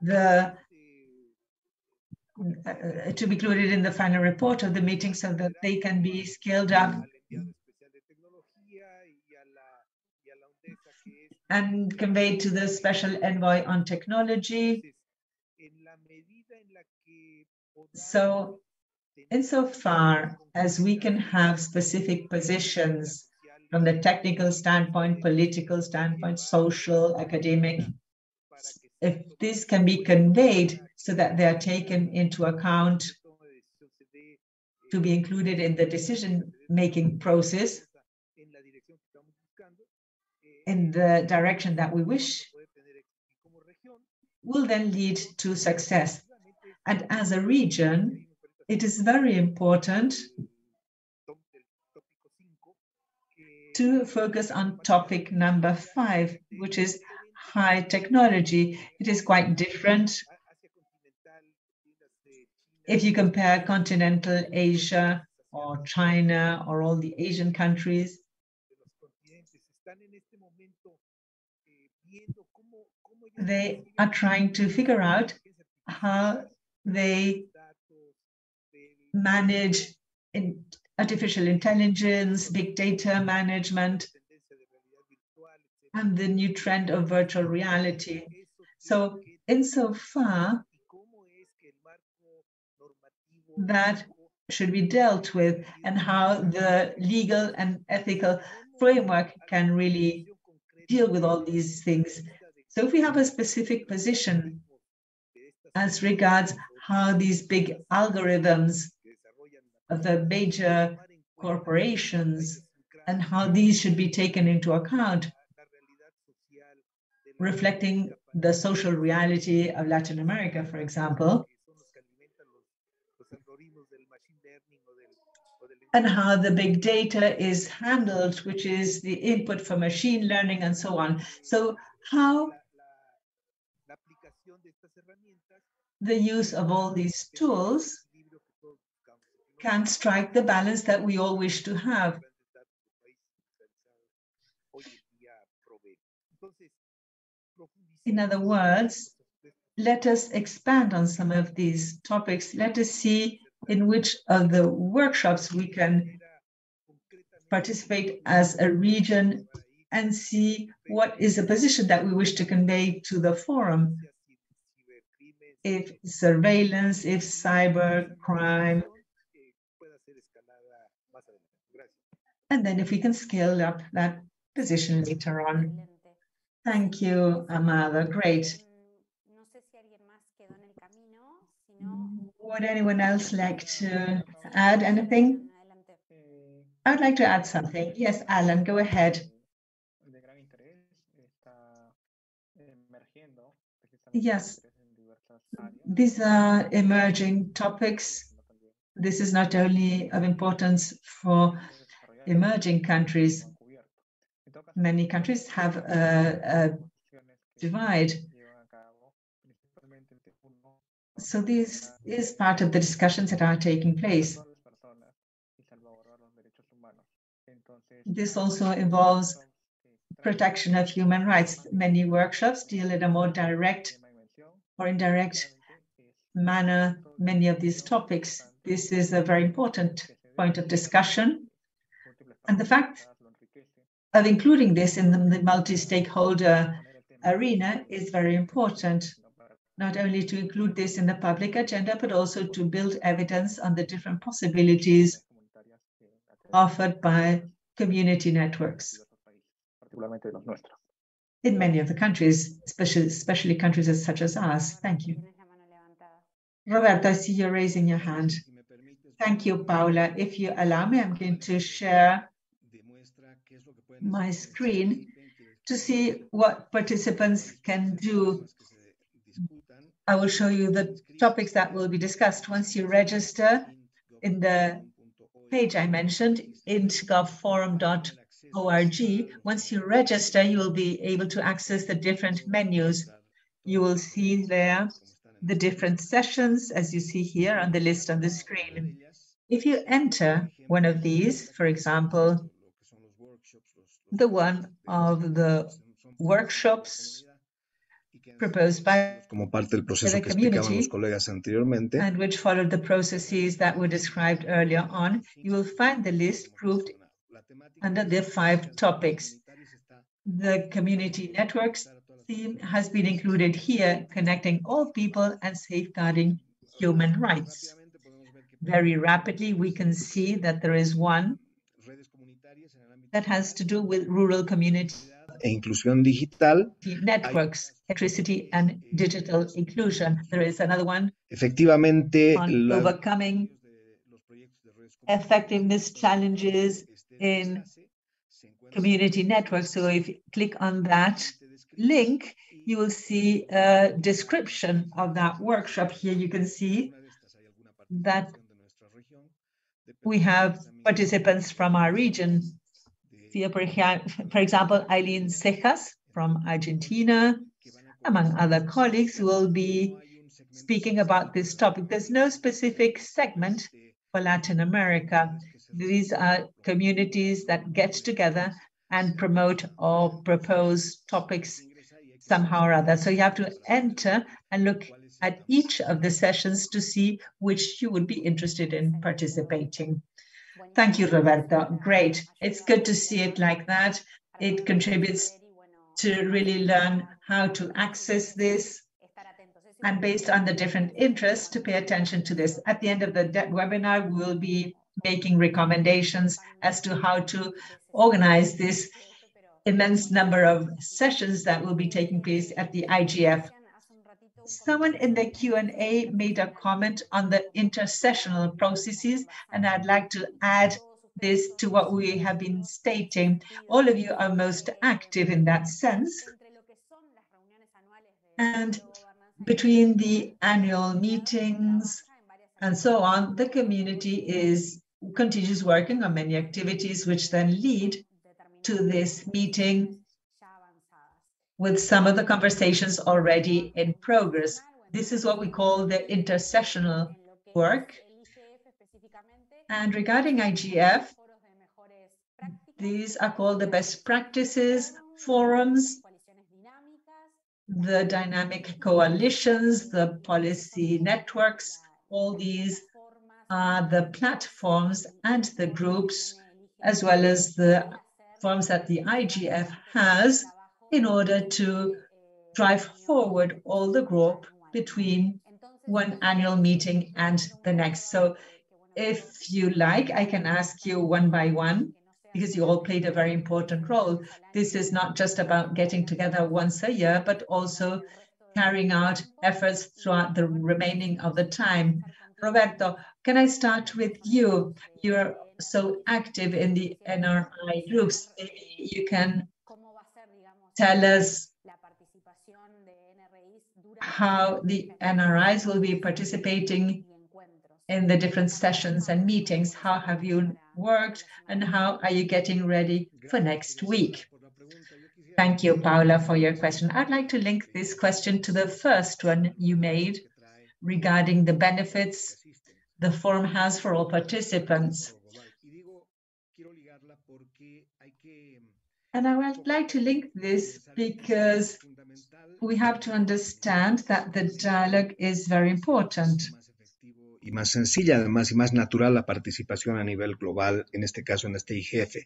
the Uh, to be included in the final report of the meeting so that they can be scaled up and conveyed to the special envoy on technology. So insofar as we can have specific positions from the technical standpoint, political standpoint, social, academic, if this can be conveyed so that they are taken into account to be included in the decision-making process in the direction that we wish, will then lead to success. And as a region, it is very important to focus on topic number five, which is high technology. It is quite different if you compare continental Asia or China or all the Asian countries. They are trying to figure out how they manage in artificial intelligence, big data management, and the new trend of virtual reality. So insofar that should be dealt with and how the legal and ethical framework can really deal with all these things. So if we have a specific position as regards how these big algorithms of the major corporations and how these should be taken into account, reflecting the social reality of Latin America, for example, and how the big data is handled, which is the input for machine learning and so on. So how the use of all these tools can strike the balance that we all wish to have. In other words, let us expand on some of these topics. Let us see in which of the workshops we can participate as a region and see what is the position that we wish to convey to the forum. If surveillance, if cyber crime, and then if we can scale up that position later on. Thank you, Amada. Great. Would anyone else like to add anything? I would like to add something. Yes, Alan, go ahead. Yes, these are emerging topics. This is not only of importance for emerging countries. Many countries have a, a divide. So this is part of the discussions that are taking place. This also involves protection of human rights. Many workshops deal in a more direct or indirect manner many of these topics. This is a very important point of discussion. And the fact of including this in the, multi-stakeholder arena is very important, not only to include this in the public agenda, but also to build evidence on the different possibilities offered by community networks in many of the countries, especially, especially countries such as ours. Thank you. Roberto, I see you're raising your hand. Thank you, Paula. If you allow me, I'm going to share my screen to see what participants can do. I will show you the topics that will be discussed once you register in the page I mentioned, intgovforum.org. Once you register, you will be able to access the different menus. You will see there the different sessions, as you see here on the list on the screen. If you enter one of these, for example, the one of the workshops como parte del proceso the que explicaban los colegas anteriormente, and which followed the processes that were described earlier on, you will find the list grouped under the five topics. The community networks theme has been included here, connecting all people and safeguarding human rights. Very rapidly, we can see that there is one that has to do with rural community e inclusión digital, networks, electricity and digital inclusion. There is another one efectivamente on la- overcoming effectiveness challenges in community networks. So if you click on that link, you will see a description of that workshop. Here you can see that we have participants from our region. For for example, Eileen Cejas from Argentina, among other colleagues, will be speaking about this topic. There's no specific segment for Latin America. These are communities that get together and promote or propose topics somehow or other. So you have to enter and look at each of the sessions to see which you would be interested in participating. Thank you, Roberto. Great. It's good to see it like that. It contributes to really learn how to access this and based on the different interests to pay attention to this. At the end of the webinar, we will be making recommendations as to how to organize this immense number of sessions that will be taking place at the IGF. Someone in the Q&A made a comment on the intersessional processes, and I'd like to add this to what we have been stating. All of you are most active in that sense. And between the annual meetings and so on, the community is continues working on many activities which then lead to this meeting with some of the conversations already in progress. This is what we call the intersessional work. And regarding IGF, these are called the best practices forums, the dynamic coalitions, the policy networks, all these are the platforms and the groups, as well as the forms that the IGF has in order to drive forward all the group between one annual meeting and the next. So if you like, I can ask you one by one because you all played a very important role. This is not just about getting together once a year, but also carrying out efforts throughout the remaining of the time. Roberto, can I start with you? You're so active in the NRI groups. Maybe you can tell us how the NRIs will be participating in the different sessions and meetings. How have you worked and how are you getting ready for next week? Thank you, Paula, for your question. I'd like to link this question to the first one you made regarding the benefits the forum has for all participants. And I would like to link this because we have to understand that the dialogue is very important. y más sencilla, además, y más natural la participación a nivel global, en este caso en este IGF.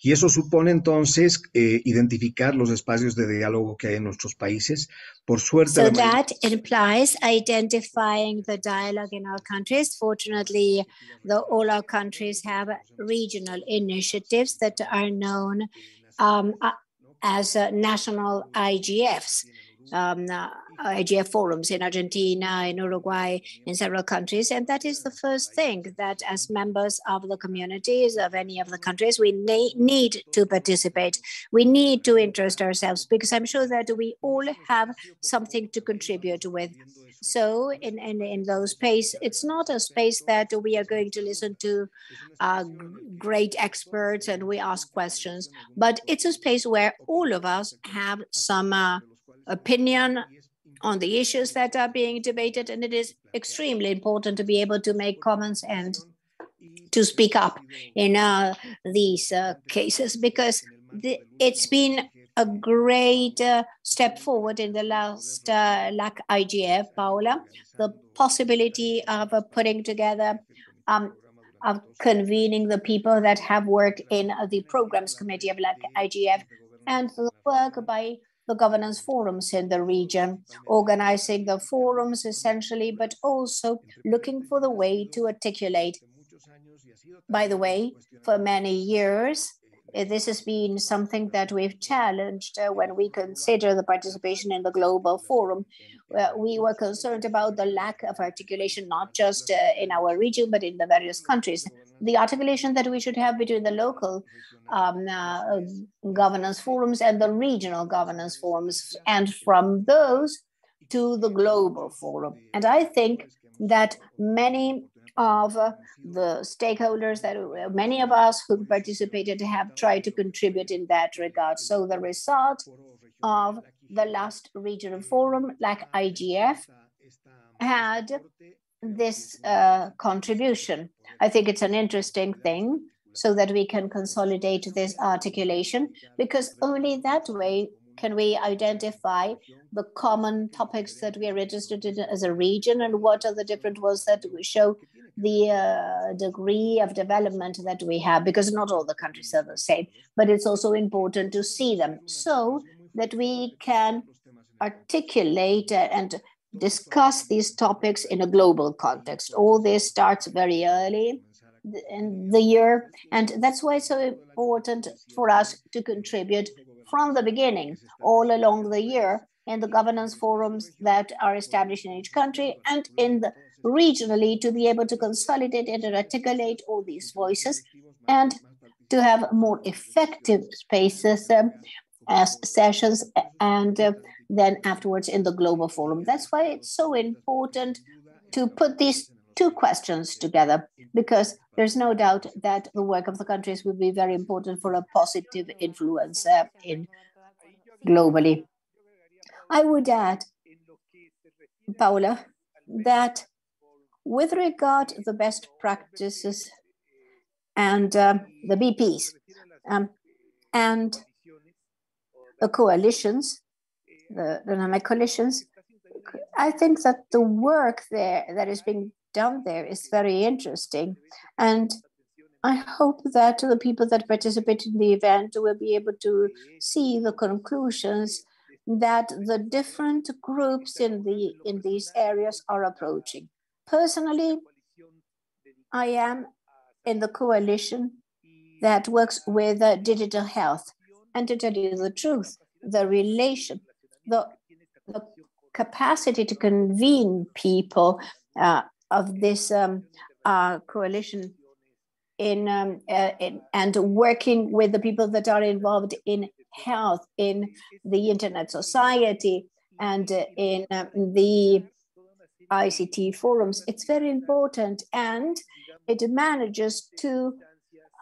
Y eso supone entonces eh, identificar los espacios de diálogo que hay en nuestros países. Por suerte, So that implies identifying the dialogue in our countries. Fortunately, the, all our countries have regional initiatives that are known um, uh, as uh, national IGFs. Um, uh, IGF forums in Argentina, in Uruguay, in several countries. And that is the first thing that as members of the communities of any of the countries, we need to participate. We need to interest ourselves because I'm sure that we all have something to contribute with. So in, in, in those space, it's not a space that we are going to listen to uh, great experts and we ask questions, but it's a space where all of us have some uh, opinion on the issues that are being debated, and it is extremely important to be able to make comments and to speak up in uh, these uh, cases because the, it's been a great uh, step forward in the last uh, LAC IGF, Paula, the possibility of uh, putting together, um, of convening the people that have worked in the programs committee of LAC IGF and the work by the governance forums in the region, organizing the forums essentially, but also looking for the way to articulate. By the way, for many years, eh, this has been something that we've challenged uh, when we consider the participation in the global forum. We were concerned about the lack of articulation, not just uh, in our region, but in the various countries. The articulation that we should have between the local um, uh, governance forums and the regional governance forums, and from those to the global forum. And I think that many of the stakeholders that many of us who participated have tried to contribute in that regard. So the result of the last regional forum, LAC IGF, had this uh, contribution. I think it's an interesting thing so that we can consolidate this articulation because only that way can we identify the common topics that we are interested in as a region and what are the different ones that show the uh, degree of development that we have because not all the countries are the same but it's also important to see them so that we can articulate and discuss these topics in a global context all this starts very early in the year. And that's why it's so important for us to contribute from the beginning, all along the year, in the governance forums that are established in each country and in the regionally to be able to consolidate and articulate all these voices and to have more effective spaces um, as sessions and uh, then afterwards in the global forum. That's why it's so important to put these two questions together because there's no doubt that the work of the countries will be very important for a positive influence uh, in globally. I would add, Paula, that with regard to the best practices and uh, the BPs um, and the coalitions, the dynamic coalitions, I think that the work there that is being done there is very interesting. And I hope that the people that participate in the event will be able to see the conclusions that the different groups in the in these areas are approaching. Personally, I am in the coalition that works with digital health. And to tell you the truth, the relation, the, the capacity to convene people uh, of this um, uh, coalition in, um, uh, in, and working with the people that are involved in health, in the internet society, and uh, in um, the ICT forums. It's very important, and it manages to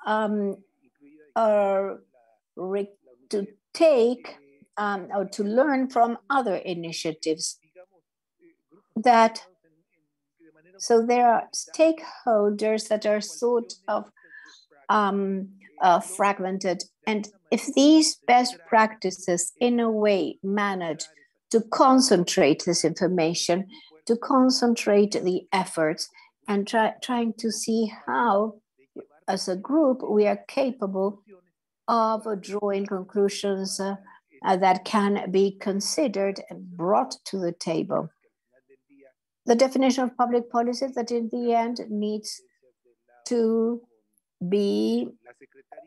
um, uh, to take um, or to learn from other initiatives that so there are stakeholders that are sort of um, uh, fragmented. And if these best practices, in a way, manage to concentrate this information, to concentrate the efforts, and try, trying to see how, as a group, we are capable of drawing conclusions uh, uh, that can be considered and brought to the table the definition of public policy that in the end needs to be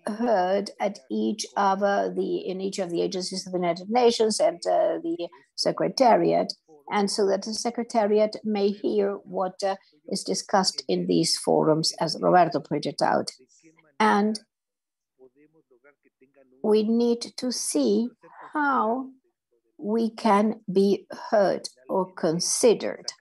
heard at each of uh, the in each of the agencies of the United Nations and uh, the Secretariat, and so that the Secretariat may hear what uh, is discussed in these forums, as Roberto pointed out. And we need to see how we can be heard or considered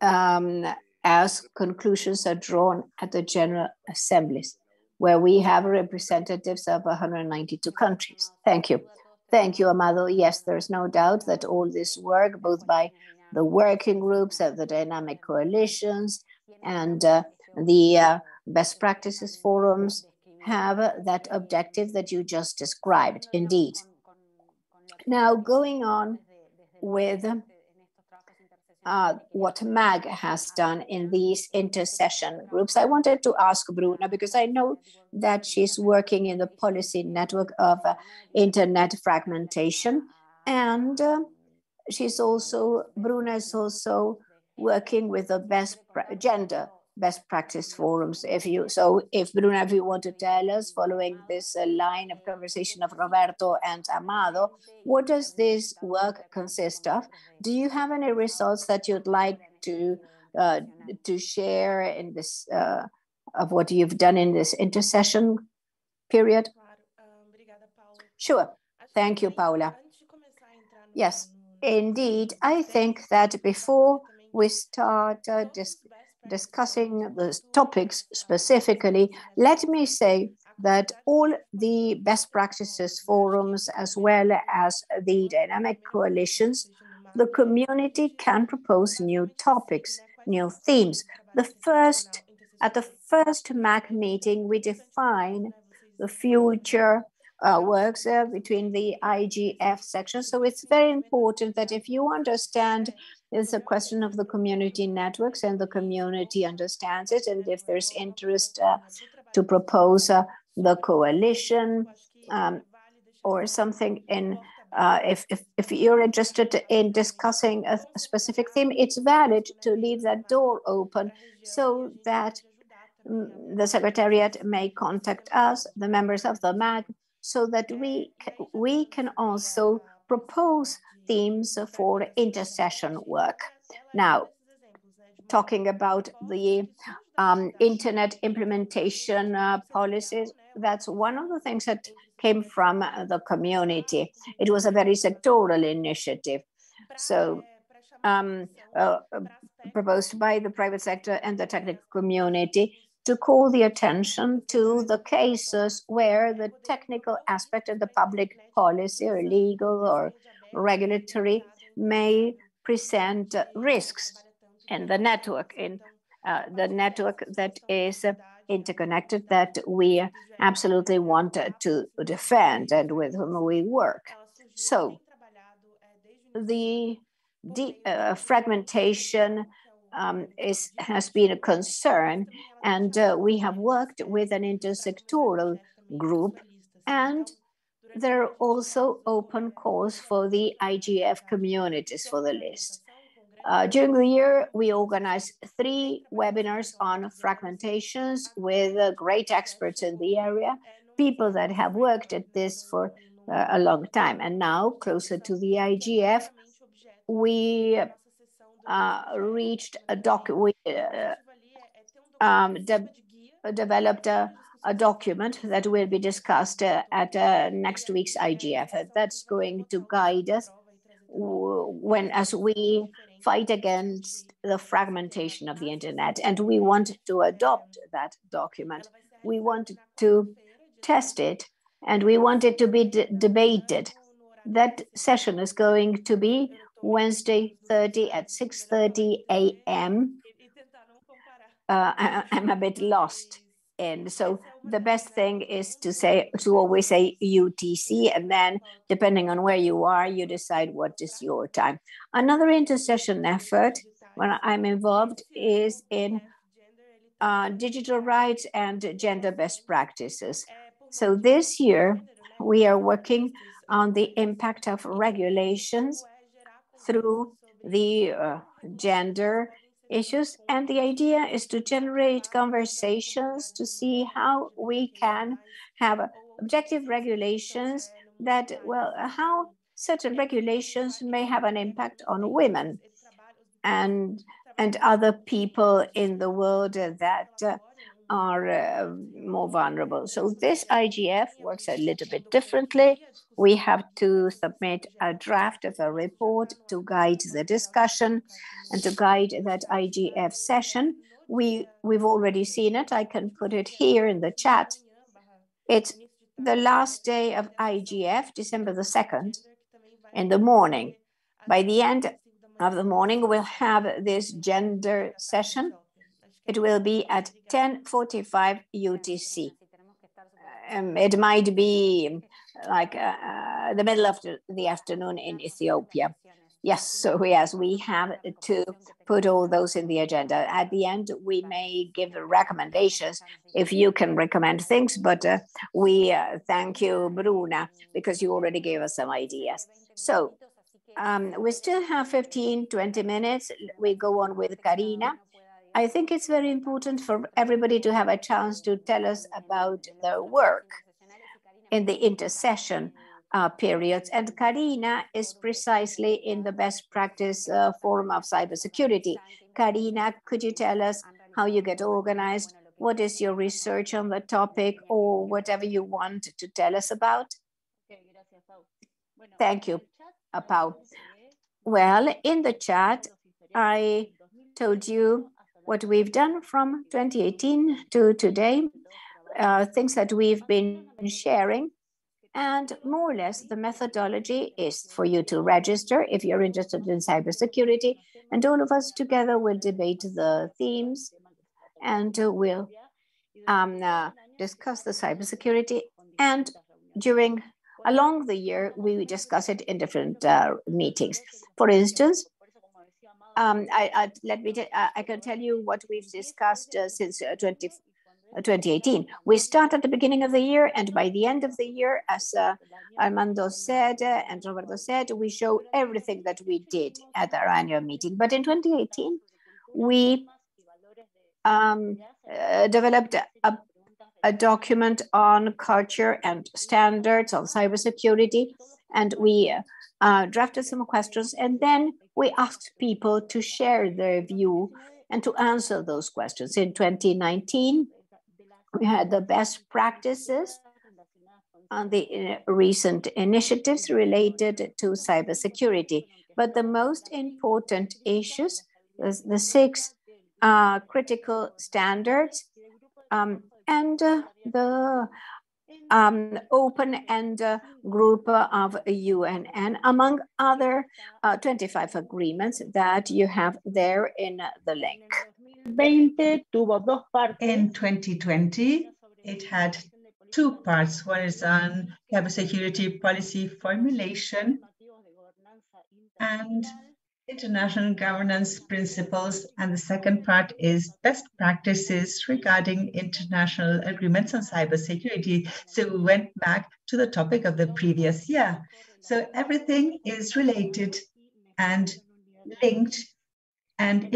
um, as conclusions are drawn at the General Assemblies, where we have representatives of 192 countries. Thank you. Thank you, Amado. Yes, there's no doubt that all this work, both by the working groups of the dynamic coalitions and uh, the uh, best practices forums, have that objective that you just described, indeed. Now, going on with uh, what MAG has done in these intersession groups. I wanted to ask Bruna because I know that she's working in the policy network of uh, internet fragmentation. And uh, she's also, Bruna is also working with the best gender best practice forums. If you so, if Bruna, if you want to tell us, following this uh, line of conversation of Roberto and Amado, what does this work consist of? Do you have any results that you'd like to uh, to share in this uh, of what you've done in this intersession period? Sure. Thank you, Paula. Yes, indeed. I think that before we start uh, dis discussing the topics specifically, let me say that all the best practices forums, as well as the dynamic coalitions, the community can propose new topics, new themes. The first, at the first MAG meeting, we define the future uh, works uh, between the IGF section. So it's very important that if you understand it's a question of the community networks and the community understands it. And if there's interest uh, to propose uh, the coalition um, or something in uh, if, if, if, you're interested in discussing a, specific theme, it's valid to leave that door open so that mm, the Secretariat may contact us, the members of the MAG, so that we, we can also propose themes for intersession work. Now, talking about the um, internet implementation uh, policies, that's one of the things that came from the community. It was a very sectoral initiative. So um, uh, proposed by the private sector and the technical community to call the attention to the cases where the technical aspect of the public policy or legal or regulatory may present risks in the network, in uh, the network that is interconnected that we absolutely want to defend and with whom we work. So the uh, fragmentation um, is, has been a concern, and uh, we have worked with an intersectoral group and there are also open calls for the IGF communities for the list. Uh, during the year, we organized three webinars on fragmentations with uh, great experts in the area, people that have worked at this for uh, a long time. And now, closer to the IGF, we uh, reached a doc, we uh, um, de developed a a document that will be discussed uh, at next week's IGF. That's going to guide us when, as we fight against the fragmentation of the internet. And we want to adopt that document. We want to test it and we want it to be debated. That session is going to be Wednesday 30 at 6.30 a.m. Uh, I'm a bit lost and so the best thing is to say to always say UTC, and then depending on where you are, you decide what is your time. Another intersession effort when I'm involved is in uh, digital rights and gender best practices. So this year we are working on the impact of regulations through the uh, gender issues. And the idea is to generate conversations to see how we can have objective regulations that, well, how certain regulations may have an impact on women and, and other people in the world that uh, are uh, more vulnerable. So this IGF works a little bit differently. We have to submit a draft of a report to guide the discussion and to guide that IGF session. We, we've already seen it. I can put it here in the chat. It's the last day of IGF, December the 2nd, in the morning. By the end of the morning, we'll have this gender session it will be at 10.45 UTC. Um, it might be like uh, uh, the middle of the afternoon in Ethiopia. Yes, so yes, we have to put all those in the agenda. At the end, we may give recommendations if you can recommend things, but uh, we uh, thank you, Bruna, because you already gave us some ideas. So um, we still have 15, 20 minutes. We go on with Karina I think it's very important for everybody to have a chance to tell us about their work in the intersession uh, periods. And Karina is precisely in the best practice uh, forum of cybersecurity. Karina, could you tell us how you get organized? What is your research on the topic or whatever you want to tell us about? Thank you, Pau. Well, in the chat, I told you what we've done from 2018 to today, uh, things that we've been sharing. And more or less, the methodology is for you to register if you're interested in cybersecurity. And all of us together will debate the themes and uh, we'll um, uh, discuss the cybersecurity. And during along the year, we discuss it in different uh, meetings. For instance, um, I, I, let me. I can tell you what we've discussed uh, since uh, 20, uh, 2018. We start at the beginning of the year, and by the end of the year, as uh, Armando said uh, and Roberto said, we show everything that we did at our annual meeting. But in 2018, we um, uh, developed a, a document on culture and standards on cybersecurity, and we drafted some questions, and then we asked people to share their view and to answer those questions. In 2019, we had the best practices on the uh, recent initiatives related to cybersecurity. But the most important issues, the six uh, critical standards, um, and uh, the um, open-end uh, group of UNN, among other uh, 25 agreements that you have there in the link. In 2020, it had two parts. One is on cybersecurity policy formulation and international governance principles, and the second part is best practices regarding international agreements on cybersecurity. So we went back to the topic of the previous year. So everything is related and linked and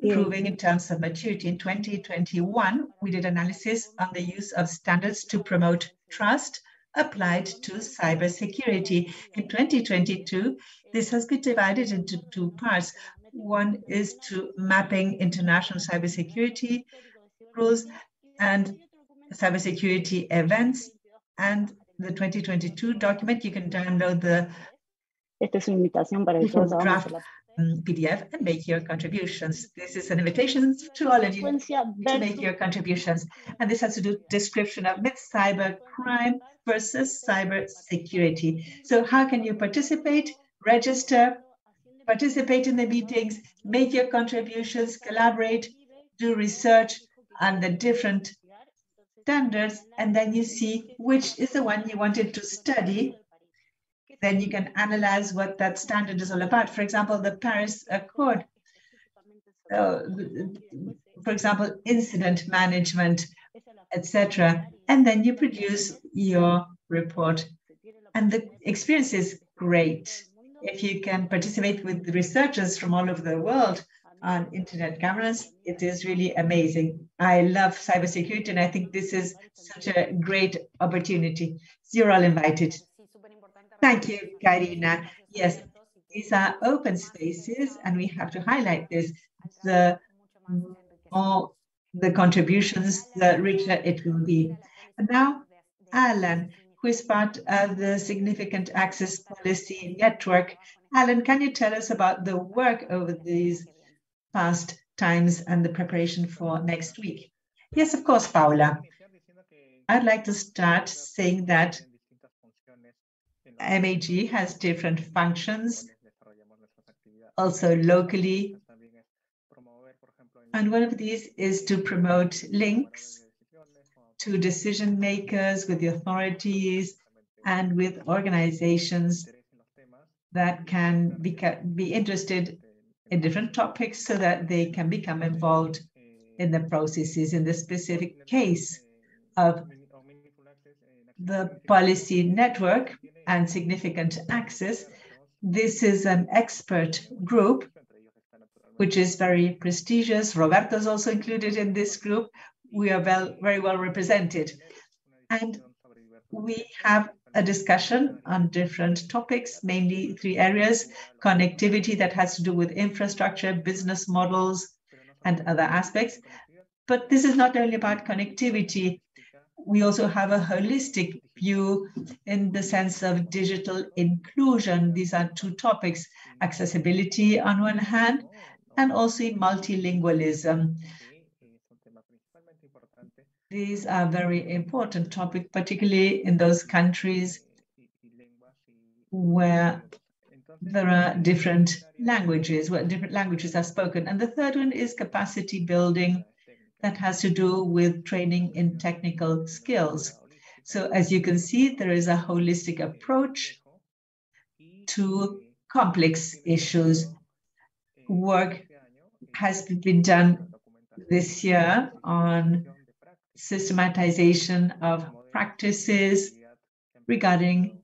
improving in terms of maturity. In 2021, we did analysis on the use of standards to promote trust, applied to cybersecurity. In 2022, this has been divided into two parts. One is to mapping international cybersecurity rules and cybersecurity events. And the 2022 document, you can download the draft Um, PDF and make your contributions. This is an invitation to all of you to make your contributions. And this has to do description of myth cyber crime versus cyber security. So how can you participate, register, participate in the meetings, make your contributions, collaborate, do research on the different standards, and then you see which is the one you wanted to study then you can analyze what that standard is all about. For example, the Paris Accord. Uh, for example, incident management, etc. And then you produce your report. And the experience is great. If you can participate with researchers from all over the world, on internet cameras. It is really amazing. I love cybersecurity, and I think this is such a great opportunity. You're all invited. Thank you, Karina. Yes, these are open spaces, and we have to highlight this. The more the contributions, the richer it will be. And now, Alan, who is part of the Significant Access Policy Network. Alan, can you tell us about the work over these past times and the preparation for next week? Yes, of course, Paula. I'd like to start saying that MAG has different functions, also locally. And one of these is to promote links to decision makers with the authorities and with organizations that can be, be interested in different topics so that they can become involved in the processes. In the specific case of the policy network and significant access, this is an expert group which is very prestigious. Roberto is also included in this group. We are well, very well represented. And we have a discussion on different topics, mainly three areas, connectivity that has to do with infrastructure, business models, and other aspects. But this is not only about connectivity. We also have a holistic view in the sense of digital inclusion. These are two topics, accessibility on one hand, and also multilingualism. These are very important topics, particularly in those countries where there are different languages, where different languages are spoken. And the third one is capacity building that has to do with training in technical skills. So as you can see, there is a holistic approach to complex issues. Work has been done this year on systematization of practices regarding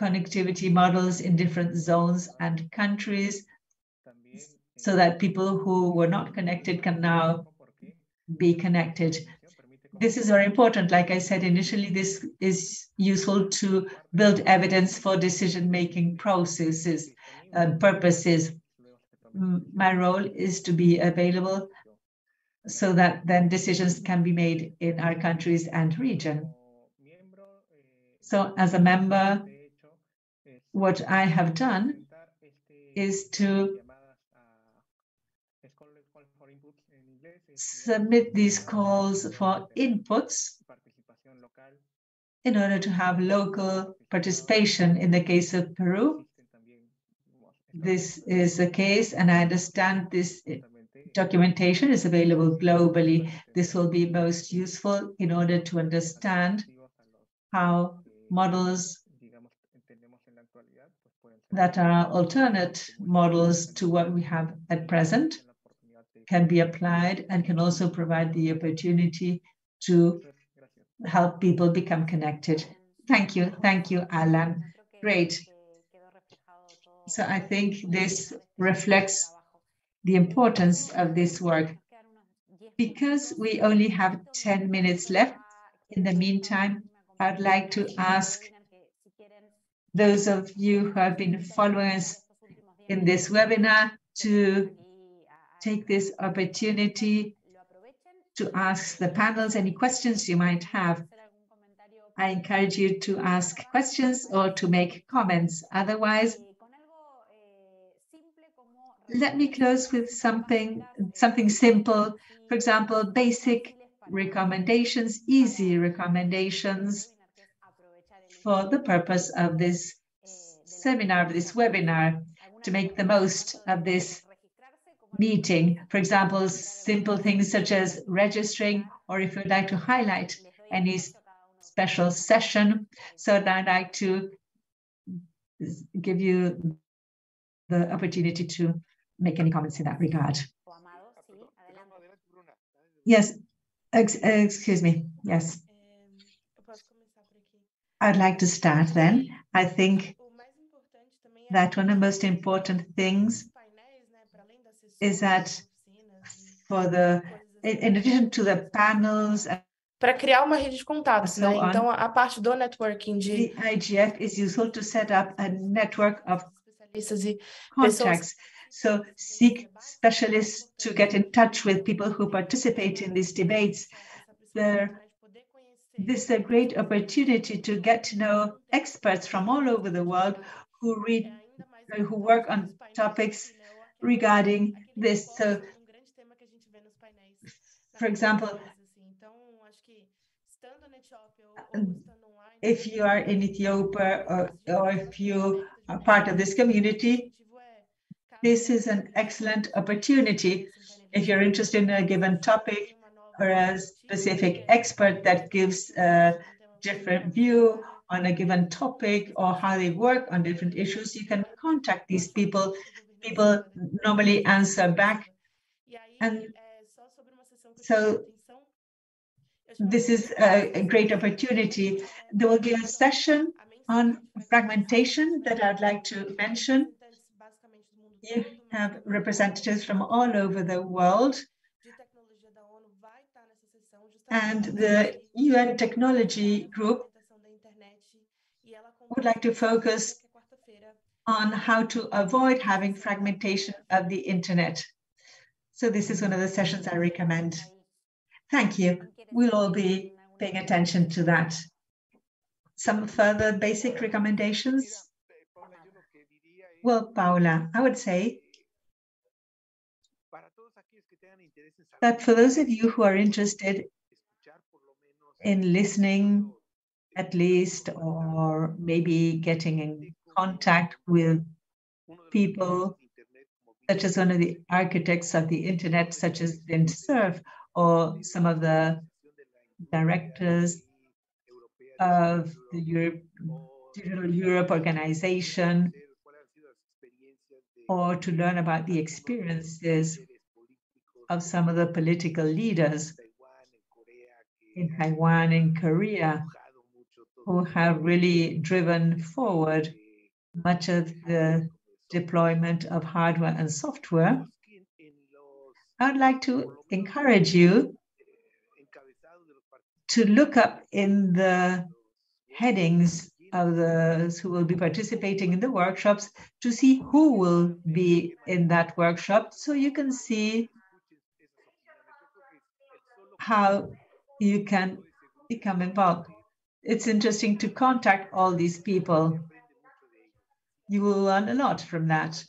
connectivity models in different zones and countries so that people who were not connected can now be connected. This is very important. Like I said initially, this is useful to build evidence for decision-making processes and purposes. My role is to be available so that then decisions can be made in our countries and region. So as a member, what I have done is to submit these calls for inputs in order to have local participation. In the case of Peru, this is the case, and I understand this documentation is available globally. This will be most useful in order to understand how models that are alternate models to what we have at present can be applied and can also provide the opportunity to help people become connected. Thank you. Thank you, Alan. Great. So I think this reflects the importance of this work. Because we only have 10 minutes left, in the meantime, I'd like to ask those of you who have been following us in this webinar to take this opportunity to ask the panels any questions you might have. I encourage you to ask questions or to make comments. Otherwise, let me close with something, something simple. For example, basic recommendations, easy recommendations for the purpose of this seminar, of this webinar, to make the most of this meeting. For example, simple things such as registering, or if you'd like to highlight any special session. So I'd like to give you the opportunity to make any comments in that regard. Yes, ex excuse me. Yes. I'd like to start then. I think that one of the most important things is that for the, in, addition to the panels and para criar uma rede de contatos, So né? on. Então, a, parte do networking de the IGF is useful to set up a network of especialistas e contacts. So seek specialists to get in touch with people who participate in these debates. There, this is a great opportunity to get to know experts from all over the world who read, who work on topics regarding this. So, for example, uh, if you are in Ethiopia or, or if you are part of this community, this is an excellent opportunity. If you're interested in a given topic or a specific expert that gives a different view on a given topic or how they work on different issues, you can contact these people. People normally answer back. And so this is a, a great opportunity. There will be a session on fragmentation that I'd like to mention. You have representatives from all over the world, and the UN Technology Group would like to focus on how to avoid having fragmentation of the internet. So this is one of the sessions I recommend. Thank you. We'll all be paying attention to that. Some further basic recommendations? Well, Paula, I would say that for those of you who are interested in listening at least, or maybe getting in contact with uno de los people de Internet como such as one of the architects of the internet, such as Vint Cerf, or some of the directors of the Europe, Digital Europe organization, or to learn about the experiences of some of the political leaders in Taiwan and Korea who have really driven forward much of the deployment of hardware and software. I would like to encourage you to look up in the headings of those who will be participating in the workshops to see who will be in that workshop so you can see how you can become involved. It's interesting to contact all these people. You will learn a lot from that.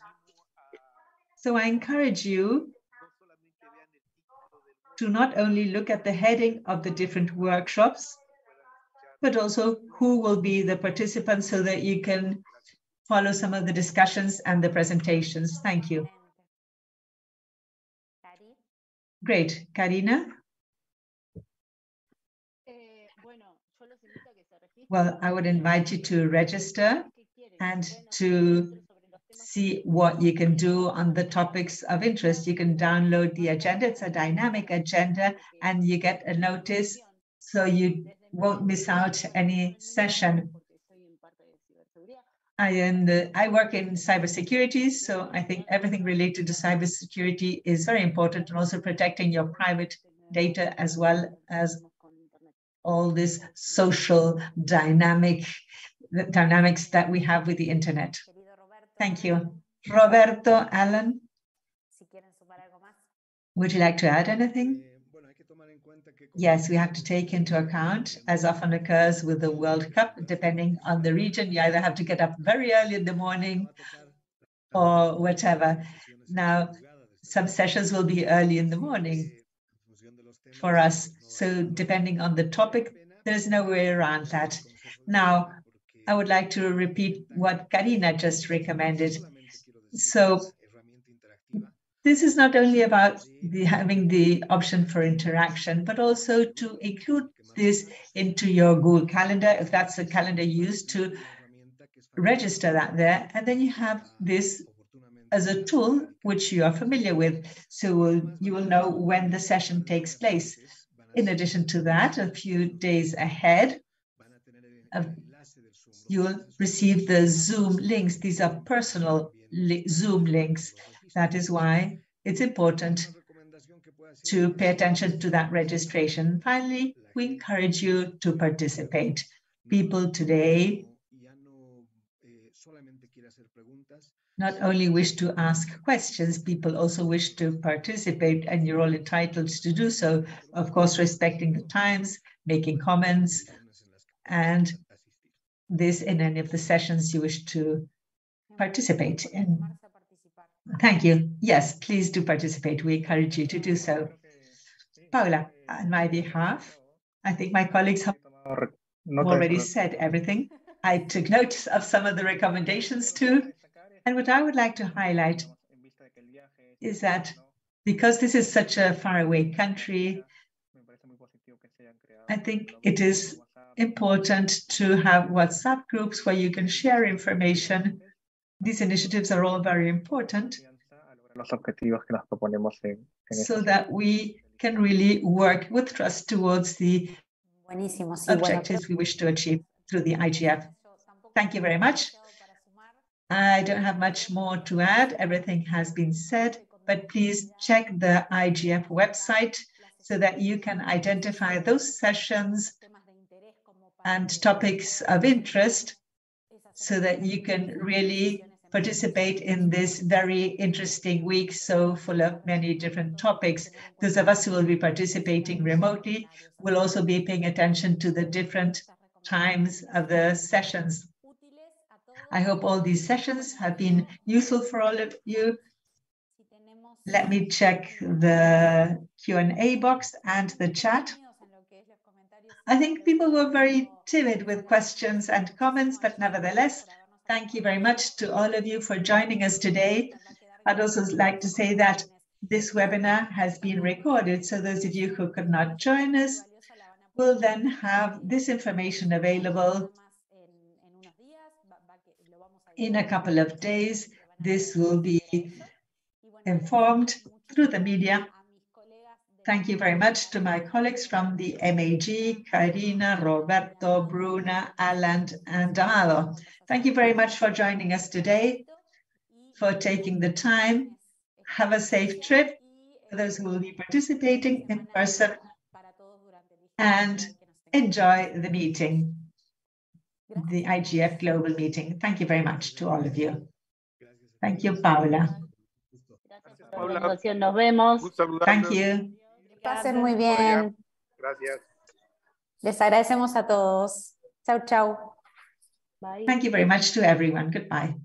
So I encourage you to not only look at the heading of the different workshops, but also who will be the participants so that you can follow some of the discussions and the presentations. Thank you. Great. Karina? Well, I would invite you to register and to see what you can do on the topics of interest. You can download the agenda. It's a dynamic agenda and you get a notice so you won't miss out any session. I am the, I work in cybersecurity, so I think everything related to cybersecurity is very important and also protecting your private data as well as all this social dynamic the dynamics that we have with the internet. Thank you. Roberto, Alan, would you like to add anything? Yes, we have to take into account, as often occurs with the World Cup, depending on the region, you either have to get up very early in the morning or whatever. Now, some sessions will be early in the morning for us. So depending on the topic, there's no way around that. Now, I would like to repeat what Karina just recommended. So this is not only about the, having the option for interaction, but also to include this into your Google Calendar, if that's the calendar used to register that there. And then you have this as a tool which you are familiar with. So you will know when the session takes place. In addition to that, a few days ahead, you will receive the Zoom links. These are personal li Zoom links. That is why it's important to pay attention to that registration. Finally, we encourage you to participate. People today not only wish to ask questions, people also wish to participate, and you're all entitled to do so, of course, respecting the times, making comments, and this in any of the sessions you wish to participate in. Thank you. Yes, please do participate. We encourage you to do so. Paula, on my behalf, I think my colleagues have already said everything. I took note of some of the recommendations too. And what I would like to highlight is that because this is such a faraway country, I think it is important to have WhatsApp groups where you can share information. These initiatives are all very important so that we can really work with trust towards the objectives we wish to achieve through the IGF. Thank you very much. I don't have much more to add. Everything has been said, but please check the IGF website so that you can identify those sessions and topics of interest so that you can really participate in this very interesting week, so full of many different topics. Those of us who will be participating remotely will also be paying attention to the different times of the sessions. I hope all these sessions have been useful for all of you. Let me check the Q&A box and the chat. I think people were very timid with questions and comments, but nevertheless, thank you very much to all of you for joining us today. I'd also like to say that this webinar has been recorded, so those of you who could not join us will then have this information available in a couple of days. This will be informed through the media. Thank you very much to my colleagues from the MAG, Karina, Roberto, Bruna, Alan, and Amado. Thank you very much for joining us today, for taking the time. Have a safe trip for those who will be participating in person, and enjoy the meeting the IGF Global Meeting. Thank you very much to all of you. Thank you, Paula. Thank you. Pasen muy bien. Gracias. Les agradecemos a todos. Chau, chau. Thank you very much to everyone. Goodbye.